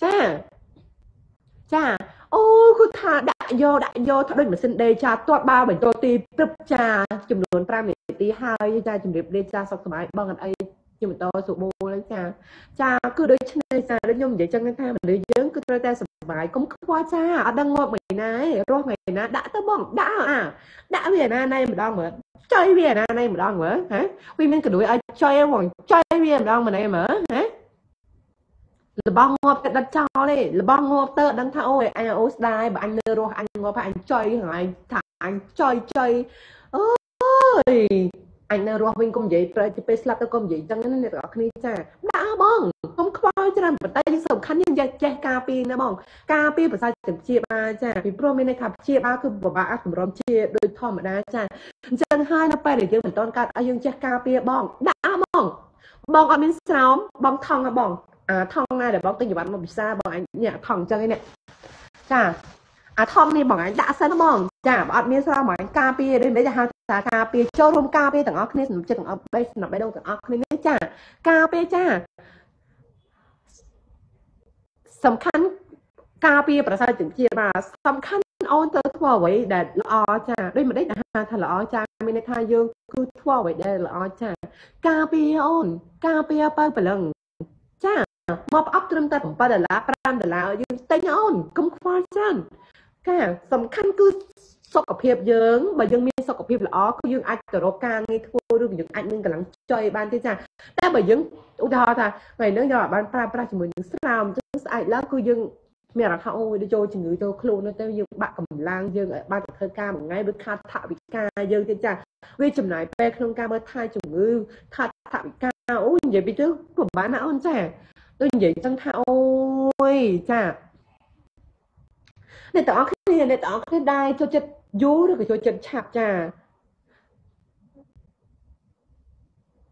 ចាចាអូគឺថាដាក់យកដាក់យកថាដូចម៉ាស៊ីនដេចាទាត់បាល់បញ្ចូលទីព្រឹបចាចំនួន5នាទីហើយចាជំរាបលាចាសុខសប្បាយបងអត់អី ជាបន្តសុបូលចាចាគឺដូចនេះចាដូចខ្ញុំនិយាយចឹងថាមនុស្សយើងគឺត្រូវតែសុបាយកុំខ្វល់ចាអត់ដឹងងាប់ថ្ងៃណាទេរស់ថ្ងៃណាដាក់ទៅបងដាក់អាដាក់វាណាណៃម្ដងមើលចុយវាណាណៃម្ដងមើលហ៎វាមានកដួយឲ្យចុយហ្មងចុយវាម្ដងម្នេះមើលហ៎លបងងាប់ទៅដិតចោលទេលបងងាប់ទៅដឹងថាអូយអញអូស្ដាយបើអញនៅរស់អញងាប់ហើយអញចុយហើយថាអញចុយចុយអូយ អញនៅរស់វិញកុំនិយាយប្រទៅពេលស្លាប់ទៅកុំនិយាយចឹងណាអ្នកទាំងអស់គ្នាចាដាក់បងកុំខ្វល់ច្រើនប៉ុន្តែសំខាន់យើងចេះការពារណាបង ការពារប្រសើរជាងព្យាបាលចាពីព្រោះមានន័យថាព្យាបាលគឺពិបាកកម្រំជាដោយធម្មតាចាអញ្ចឹងហើយនៅពេលដែលយើងមិនតន់កើតឲ្យយើងចេះការពារបងដាក់បងបងអត់មានស្រោមបងថងបងអាថងណាដែលបងទិញយវ័នមកពិសាបងអញនេះថងអញ្ចឹងឯនេះចាអាថងនេះបងអញដាក់សិនបងចាបើអត់មានស្រោមបងអញការពារដូចមិនហៅថា ការពារចូលរួមការពារទាំងអស់គ្នាសម្រាប់ចិត្តទាំងអស់បីសម្រាប់បេះដូងទាំងអស់គ្នានេះចាការពារចាសំខាន់ការពារប្រសើរជាងជាបាទសំខាន់អូនទៅធ្វើអ្វីដែលល្អចាដូចមិនដេចថាល្អចាមានន័យថាយើងគឺធ្វើអ្វីដែលល្អចាការពារអូនការពារបើប្រឡឹងចាមកអប់ត្រឹមតែ7ដុល្លារ5ដុល្លារយើងទិញអូនកុំខ្វល់ច្រើនការសំខាន់គឺ សុខភាពយើងបើយើងមានសុខភាពល្អគឺយើងអាចទៅរកការងារធ្វើឬយើងអាចមានកម្លាំងចុយបានទេចាតែបើយើងឧទាហរណ៍ថាថ្ងៃនេះយើងអាចបានប្រើប្រាស់ជាមួយនឹងស្រោមអញ្ចឹងស្អែកឡើងគឺយើងមានអារម្មណ៍ថាអូយចូលជំងឺចូលខ្លួនទៅយើងបាក់កម្លាំងយើងឲ្យបានទៅធ្វើការមួយថ្ងៃដូចខាតថវិកាយើងទៀតចាវាចំណាយពេលក្នុងការមើលថែជំងឺខាតថវិកាអូយនិយាយពីទៅពិបាកណាស់អូនចាដូចនិយាយចឹងថាអូយចាអ្នកទាំងអស់គ្នាអ្នកទាំងអស់គ្នាដែរចូលចិត្ត យូរឬក៏ចូលចិត្តឆាប់ចា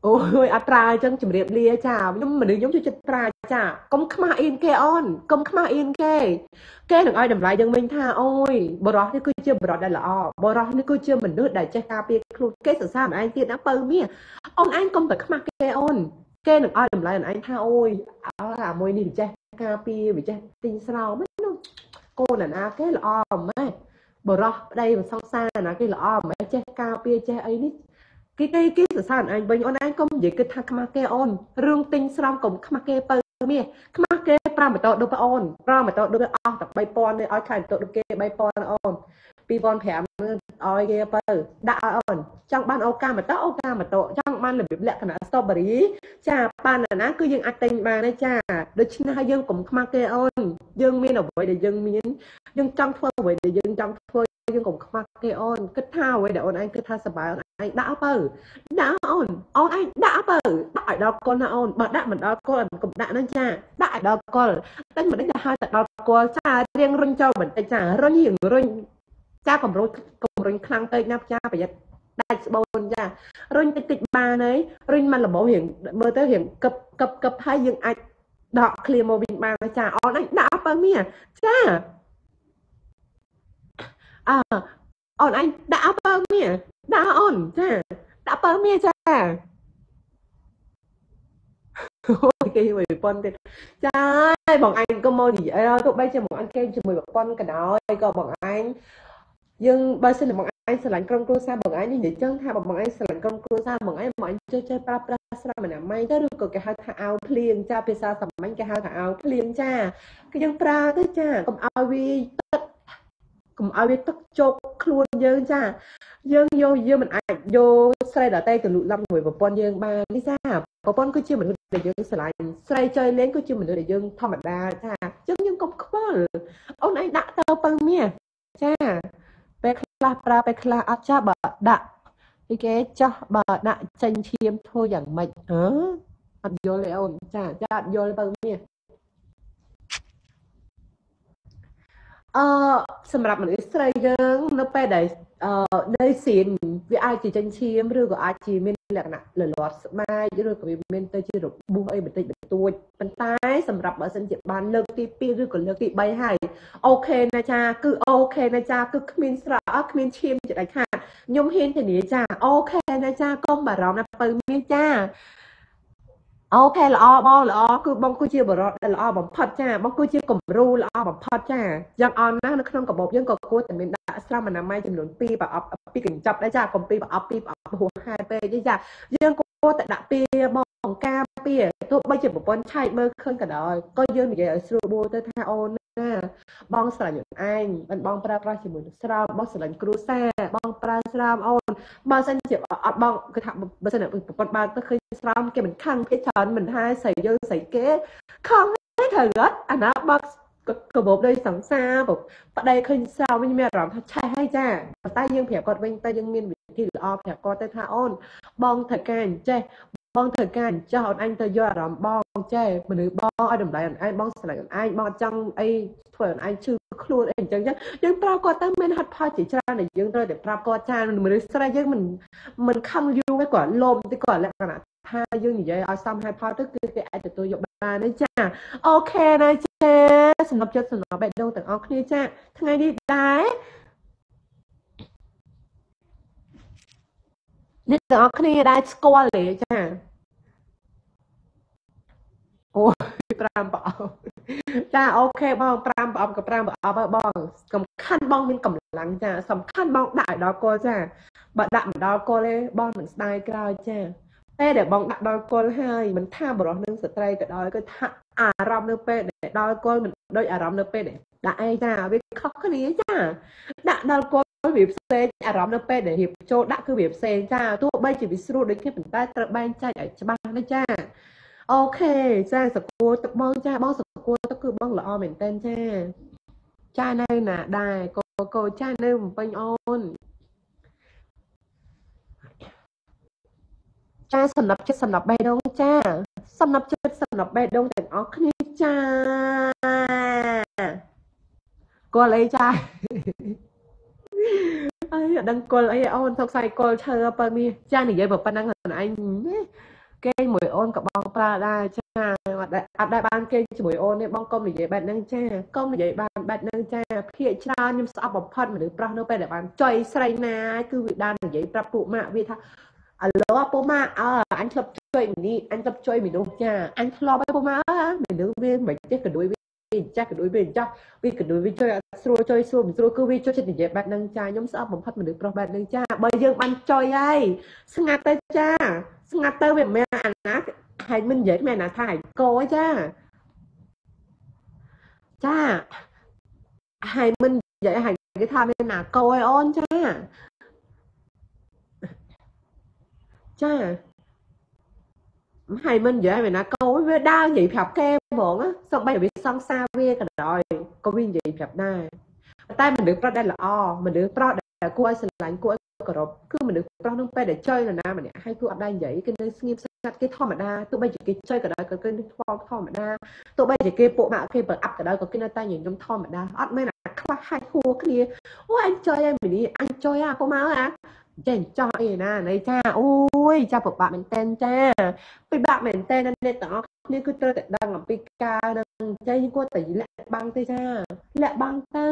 អូយអត្រាអញ្ចឹងជម្រាបលាចាខ្ញុំមនុស្សខ្ញុំចូលចិត្តប្រាចាកុំខ្មាស់អៀនគេអូនកុំខ្មាស់អៀនគេ គេនឹងឲ្យតម្លៃយើងវិញថាអូយបរោះនេះគឺជាបរោះដែលល្អបរោះនេះគឺជាមនុស្សដែលចេះការពារខ្លួនគេសរសើរឯងទៀតណាបើមាសអូនឯងកុំតែខ្មាស់គេអូនគេនឹងឲ្យតម្លៃអូនឯងថាអូយអាមួយនេះវាចេះការពារវាចេះទិញស្រោមហ្នឹងកូនណាគេល្អម៉េច បរោះប្តីមិនសង្សារណាគេល្អម៉េចចេះការពារចេះអីនេះគេគេគេសរសើរអញវិញអូនឯងកុំនិយាយគិតថាខ្មាស់គេអូនរឿងទិញស្រោមកុំខ្មាស់គេបើមាសខ្មាស់គេ5ម៉ូតូដូចប្អូន5ម៉ូតូដូចអស់តែ3000នេះឲ្យខែម៉ូតូដូចគេ3000អូន 2005ឲ្យគេទៅដាក់ឲ្យអូនចង់បានអូកាម៉ូតូអូកាម៉ូតូចង់បានរបៀបលក្ខណៈ strawberry ចាប៉ាណាណាគឺយើងអាចទិញបានទេចាដូច្នេះយើងកុំខ្មាស់គេអូនយើងមានអ្វីដែលយើងមានយើងចង់ធ្វើអ្វីដែលយើងចង់ធ្វើយើងកុំខ្មាស់គេអូនគិតថាអ្វីដែលអូនឯងគិតថាសប្បាយអូនឯងដាក់ទៅដាក់អូនអូនឯងដាក់ទៅដាក់ឲ្យដល់កុលណាអូនបើដាក់មិនដល់កុលកុំដាក់នឹងចាដាក់ឲ្យដល់កុលតែមិនដឹងថាហៅតែដល់កុលចារៀងរុញចូលបន្តិចចារុញរៀងរុញ ចាកម្រុញកម្រុញខ្លាំងពេកណាចាប្រយ័ត្នដាច់ស្បូនចារុញតិចតិចបានហើយរុញមកលំរៀងមើលទៅរៀងកឹបកឹបកឹបហើយយើងអាចដកឃ្លាមកវិញបានចាអូនអាចដាក់បើមានចាអើអូនអញដាក់បើមានដាក់អូនចាដាក់បើមានចាគេមួយប្រព័ន្ធទៀតចាបងអញក៏មកនិយាយទោះបីជាបងអញគេជាមួយប្រព័ន្ធក៏ដោយក៏បងអញ យើងបើសិនជាបងអញស្រឡាញ់ក្រុមគ្រួសារបងអញនិយាយចឹងថាបងអញស្រឡាញ់ក្រុមគ្រួសារបងអញបងអញចេះចេះប្រើប្រាស់ស្រាមអនាម័យទៅឬក៏គេហៅថាអាវភ្លៀងចាភាសាសាមញ្ញគេហៅថាអាវភ្លៀងចាគឺយើងប្រើទៅចាកុំឲ្យវាទឹកកុំឲ្យវាទឹកជោកខ្លួនយើងចាយើងយកយើងមិនអាចយកស្រីដតេទៅលូកឡំជាមួយប្រពន្ធយើងបាននេះចាប្រពន្ធគឺជាមនុស្សដែលយើងស្រឡាញ់ស្រីចុយលេងគឺជាមនុស្សដែលយើងធម្មតាចាយើងយើងកុំខ្វល់អូនឯងដាក់ទៅពឹងមាសចា ពេលខ្លះប្រើពេលខ្លះអត់ចាស់បើដាក់ពីគេចោះបើដាក់ចេញឈាមធ្វើយ៉ាងម៉េចអឺអត់យល់ទេអូនចាចាអត់យល់ពឹងមាសអឺ សម្រាប់មនុស្សស្រីយើងនៅពេលដែលអឺនៅសៀនវាអាចជាចិញ្ចៀមឬក៏អាចជាមានលក្ខណៈលលាត់ស្បែកឬក៏វាមានទៅជារបួសអីបន្តិចបន្តួចប៉ុន្តែសម្រាប់បើសិនជាបានលើកទី2ឬក៏លើកទី3ហើយអូខេណាចាគឺអូខេណាចាគឺគ្មានស្រកគ្មានឈាមជាដាច់ខាតខ្ញុំហ៊ានធានាចាអូខេណាចាកុំបារម្ភណាបើមានចា អូខេល្អបងល្អគឺបងគឺជាបរិបទដែលល្អបំផុតចាបងគឺជាគំរូល្អបំផុតចាយ៉ាងអនណានៅក្នុងកាបូបយើងក៏គួរតែមានដាក់ស្រាមអនាម័យចំនួន2ប្រអប់ពីកញ្ចប់ដែរចាកុំពីប្រអប់ពីប្រអប់ហួសហេតុពេកទេចាយើងគួរតែដាក់ពីបងការ ពីទោះបីជាប្រព័ន្ធឆែកមើលឃើញក៏ដោយក៏យើងនិយាយឲ្យស្រួលបួរទៅថាអូនណាបងស្រឡាញ់ខ្លួនឯងមិនបងប្រើប្រាស់ជាមួយនឹងស្រោមបងស្រឡាញ់គ្រួសារបងប្រើស្រោមអូនបើសិនជាអត់បងគឺថាបើសិនប្រព័ន្ធបើទៅឃើញស្រោមគេមិនខឹងគេច្រើនមិនថាស្រីយើងស្រីគេខឹងទេត្រូវអត់អាណាបើកបោបដោយសង្សារប្តីឃើញស្រោមវិញមានអារម្មណ៍ថាឆេះហើយចាប៉ុន្តែយើងប្រាប់គាត់វិញតែយើងមានវិធីល្អប្រាប់គាត់ទៅថាអូនបងត្រូវការអញ្ចេះ បងធ្វើការអញ្ចឹងអូនអញទៅយកអារម្មណ៍បងចេះមនុស្សបងឲ្យតម្លៃអូនឯងបងស្រឡាញ់អូនឯងបងអត់ចង់អីធ្វើអូនឯងឈឺខ្លួនអីអញ្ចឹងចឹងយើងប្រាប់គាត់ទៅមានហត់ផលជាច្រើនដែលយើងត្រូវតែប្រាប់គាត់ចាមនុស្សស្រីយើងមិនមិនខឹងយូរទេគាត់លោមទេគាត់លក្ខណៈថាយើងនិយាយឲ្យសមហេតុផលទៅគឺគេអាចទទួលយកបានទេចាអូខេណាចាសម្រាប់ចិត្តសម្រាប់បេះដូងទាំងអស់គ្នាចាថ្ងៃនេះដែរ អ្នកទាំងអស់គ្នាដែលស្គាល់ទេចាអូ5ប្រអប់ចាអូខេបង5ប្រអប់ក៏5ប្រអប់ហើយបងសំខាន់បងមានកម្លាំងចាសំខាន់បងដាក់ឲ្យដល់គល់ចាបើដាក់មិនដល់គល់ទេបងមិនស្ដាយក្រោយចាពេលដែលបងដាក់ដល់គល់ហើយមិនថាបរិសុទ្ធនឹងស្ត្រីក៏ដោយគឺថាអារម្មណ៍នៅពេលដែលដល់គល់មិនដូចអារម្មណ៍នៅពេលដែលដាក់អីចាវា ខុសគ្នាចាដាក់ដល់គល់វាផ្សេងអារម្មណ៍នៅពេលដែលរៀបចូលដាក់គឺវាផ្សេងចាទោះបីជាវាស្រួលដូចគ្នាប៉ុន្តែត្រូវបែងចែកឲ្យច្បាស់ណាចាអូខេចាសកួរទឹកបងចាបងសកួរទឹកគឺបងល្អមែនតើចាចានៅណាដែរកូកូចានៅបំពេញអូនចាសំណប់ចិត្តសំណប់បេះដូងចាសំណប់ចិត្តសំណប់បេះដូងទាំងអស់គ្នាចា គាត់អីចាអីអត់ដឹងគល់អីអូនសុកសាយគល់ឈើបើមាសចានិយាយប៉ុណ្ណឹងខ្លួនឯងគេមួយអូនក៏បងប្រើដែរចាអត់ដែលអត់ដែលបានគេជាមួយអូនទេបងកុំនិយាយបែបហ្នឹងចាកុំនិយាយបានបែបហ្នឹងចាភាកច្រើនខ្ញុំស្អប់បំផុតមនុស្សប្រុសនៅពេលដែលបានចុយស្រីណាគឺវាដាននិយាយប្រាប់ពួកម៉ាក់វាថាឥឡូវពូម៉ាអើអញធ្លាប់ជួយនេះអញធ្លាប់ជួយមនុស្សចាអញធ្លាប់ឲ្យពូម៉ាមនុស្សវាមិនចេះកដួយវា ចាស់កដួយវាចាស់វាកដួយវាជួយអត់ស្រួលជួយស្រួលមិនស្រួលគឺវាជួយចិត្តនិយាយបែបហ្នឹងចាខ្ញុំស្អប់បំផុតមនុស្សប្រុសបែបហ្នឹងចាបើយើងបានចុយហើយស្ងាត់ទៅចា ស្ងាត់ទៅវាមិនមែនអាណាហើយមិននិយាយមិនណាថាកោចាចាហើយមិននិយាយហើយគេថាមានណាកោឯអូនចាចា ហើយមិននិយាយមិនណាកោវាដើរនិយាយប្រាប់គេហ្មងសូម្បីវាសង្សារវាក៏ដោយក៏វានិយាយប្រាប់ដែរតែមនុស្សប្រុសដែលល្អមនុស្សប្រុសដែលគួរឲ្យស្រឡាញ់គួរឲ្យគោរពគឺមនុស្សប្រុសនឹងពេលដែលចុយនរណាម្នាក់ហើយគឺអត់ដែរនិយាយគឺនៅស្ងៀមស្ងាត់គេធម្មតាទោះបីជាគេចុយក៏ដោយក៏គេធម្មធម្មតាទោះបីជាគេពួកម៉ាក់គេបើអាប់ក៏ដោយក៏គេនៅតែញញឹមធម្មតាអត់មែនអាខ្វះហាច់ហួរគ្នាអូអញចុយហើយមីនីអញចុយអាពួកម៉ាក់អាចេះចោះអីណានៃចាអូ យចាពិបាកមែនតែនចាពិបាកមែនតែនអ្នកទាំងអស់គ្នាគឺត្រូវតែដឹងអំពីការនឹងចេះគាត់តែលាក់បាំងទេចាលាក់បាំងទៅ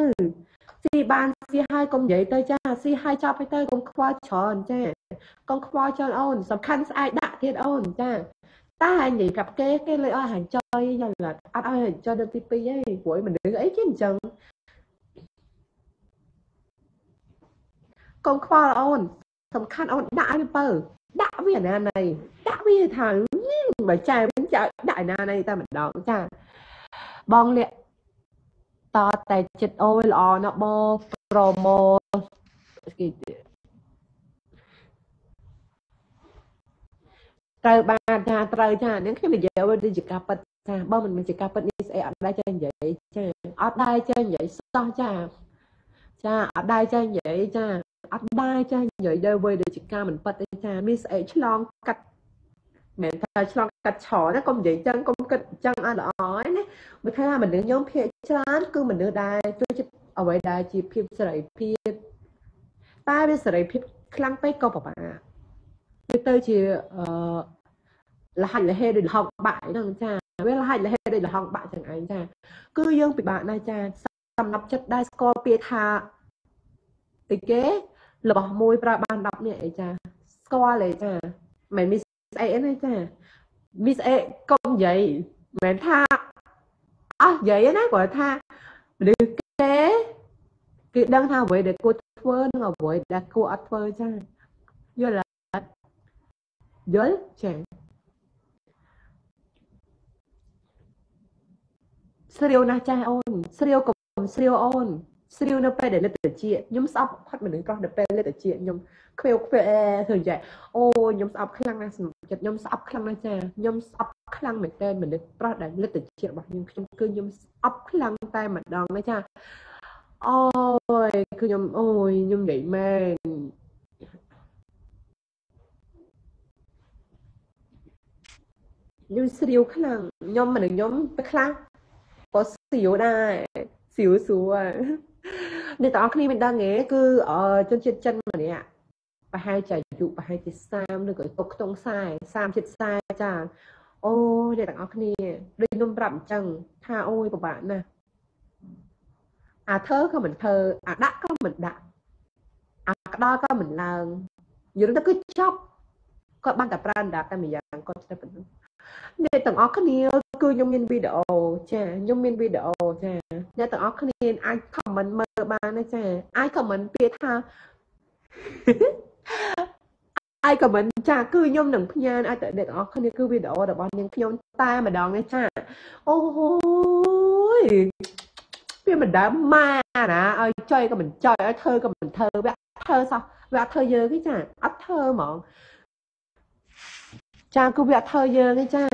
ស៊ីបានស៊ីហើយកុំនិយាយទៅចាស៊ីហើយចប់ទៅទៅកុំខ្វល់ច្រើនចាកុំខ្វល់ច្រើនអូនសំខាន់ស្អែកដាក់ទៀតអូនចាតែនិយាយប្រាប់គេគេលើឲ្យហាញចយយ៉ាងអត់ឲ្យហាញចយដល់ទី2ទេព្រោះមនុស្សអីគេអញ្ចឹងកុំខ្វល់អូនសំខាន់អូនដាក់ឲ្យទៅ ដាក់វាណាណៃដាក់វាថាបើចែវិញចែដាក់ណាណៃតែម្ដងចាបងលាក់តតែចិត្តអូយល្អណាស់បងប្រមូលគេត្រូវបានថាត្រូវចានឹងខ្ញុំនិយាយទៅជាការប៉ັດចាបើមិនមែនជាការប៉ັດនេះស្អីអត់ដែរចេះនិយាយចាអត់ដែរចេះនិយាយសោះចាចាអត់ដែរចេះនិយាយចា អត់ដែរចានិយាយទៅវិញដូចជាការមិនប៉ັດទេចាមានស្អីឆ្លងកាត់មិនថាឆ្លងកាត់ឆណាកុំនិយាយចឹងកុំគិតចឹងអត់ល្អណាបើថាមនុស្សខ្ញុំភាកច្រើនគឺមនុស្សដែលជួយចិត្តអ្វីដែលជាភាពសេរីភាពតែវាសេរីភាពខ្លាំងពេកក៏ពិបាកវាទៅជាអឺលហាច់លហេដូចលហុកបាក់ហ្នឹងចាវាលហាច់លហេដូចលហុកបាក់ចឹងឯងចាគឺយើងពិបាកណាស់ចាសម្រាប់ចិត្តដែលស្គាល់ពាក្យថាអីគេ របស់មួយប្រើបាន10នាក់អីចាស្គាល់ទេចាមិនមានស្អីអីទេចាមានស្អីកុំនិយាយមិនថាអស់និយាយណាគាត់ថាមនុស្សគេគឺដឹងថាអ្វីដែលគួរធ្វើនិងអ្វីដែលគួរអត់ធ្វើចាយល់អត់យល់ចាស្រាវណាស់ចាស់អូនស្រាវកុំស្រាវអូន ស្រាវនៅពេលដែលលទ្ធតិចខ្ញុំស្អប់ផាត់មនុស្សប្រុសនៅពេលលទ្ធតិចខ្ញុំខ្វៀវខ្វៀអែធ្វើយ៉ាងអូខ្ញុំស្អប់ខ្លាំងណាស់សម្រាប់ចិត្តខ្ញុំស្អប់ខ្លាំងណាស់ចាខ្ញុំស្អប់ខ្លាំងមែនតើមនុស្សប្រុសដែលលទ្ធតិចរបស់ខ្ញុំខ្ញុំគឺខ្ញុំស្អប់ខ្លាំងតែម្ដងណាចាអូយគឺខ្ញុំអូយខ្ញុំនិយាយមែនខ្ញុំស្រាវខ្លាំងខ្ញុំមនុស្សខ្ញុំទៅខ្លះក៏ស្រាវដែរស្រាវស្រួល អ្នកទាំងអស់គ្នាមិនដឹងទេគឺជនជាតិចិនម្នាក់ប្រហែលជាអាយុប្រហែលជា30ឬក៏ទុកខ្ទង់40 30ជិត40ចាអូអ្នកទាំងអស់គ្នាដូចខ្ញុំប្រាប់អញ្ចឹងថាអូយពិបាកណាស់អាធ្វើក៏មិនធ្វើអាដាក់ក៏មិនដាក់អាក្តល់ក៏មិនឡើងយល់ទៅគឺចប់គាត់បានតែប្រើអណ្ដាតតែម្យ៉ាងគាត់ទៅប៉ុណ្ណឹងអ្នកទាំងអស់គ្នា គឺខ្ញុំមានវីដេអូចាខ្ញុំមានវីដេអូចាអ្នកទាំងអស់គ្នាអាច comment មើលបានណាចាអាច comment ពាក្យថាអាយខមមិនចាគឺខ្ញុំនឹងផ្ញើឲ្យតែអ្នកទាំងអស់គ្នាគឺវីដេអូរបស់នាងខ្ញុំតែម្ដងនេះចាអូយវាមិនដើមម៉ាណាឲ្យចុយក៏មិនចុយឲ្យធ្វើក៏មិនធ្វើវាធ្វើសោះវាអត់ធ្វើយើងទេចាអត់ធ្វើហ្មងចាគឺវាអត់ធ្វើយើងទេចា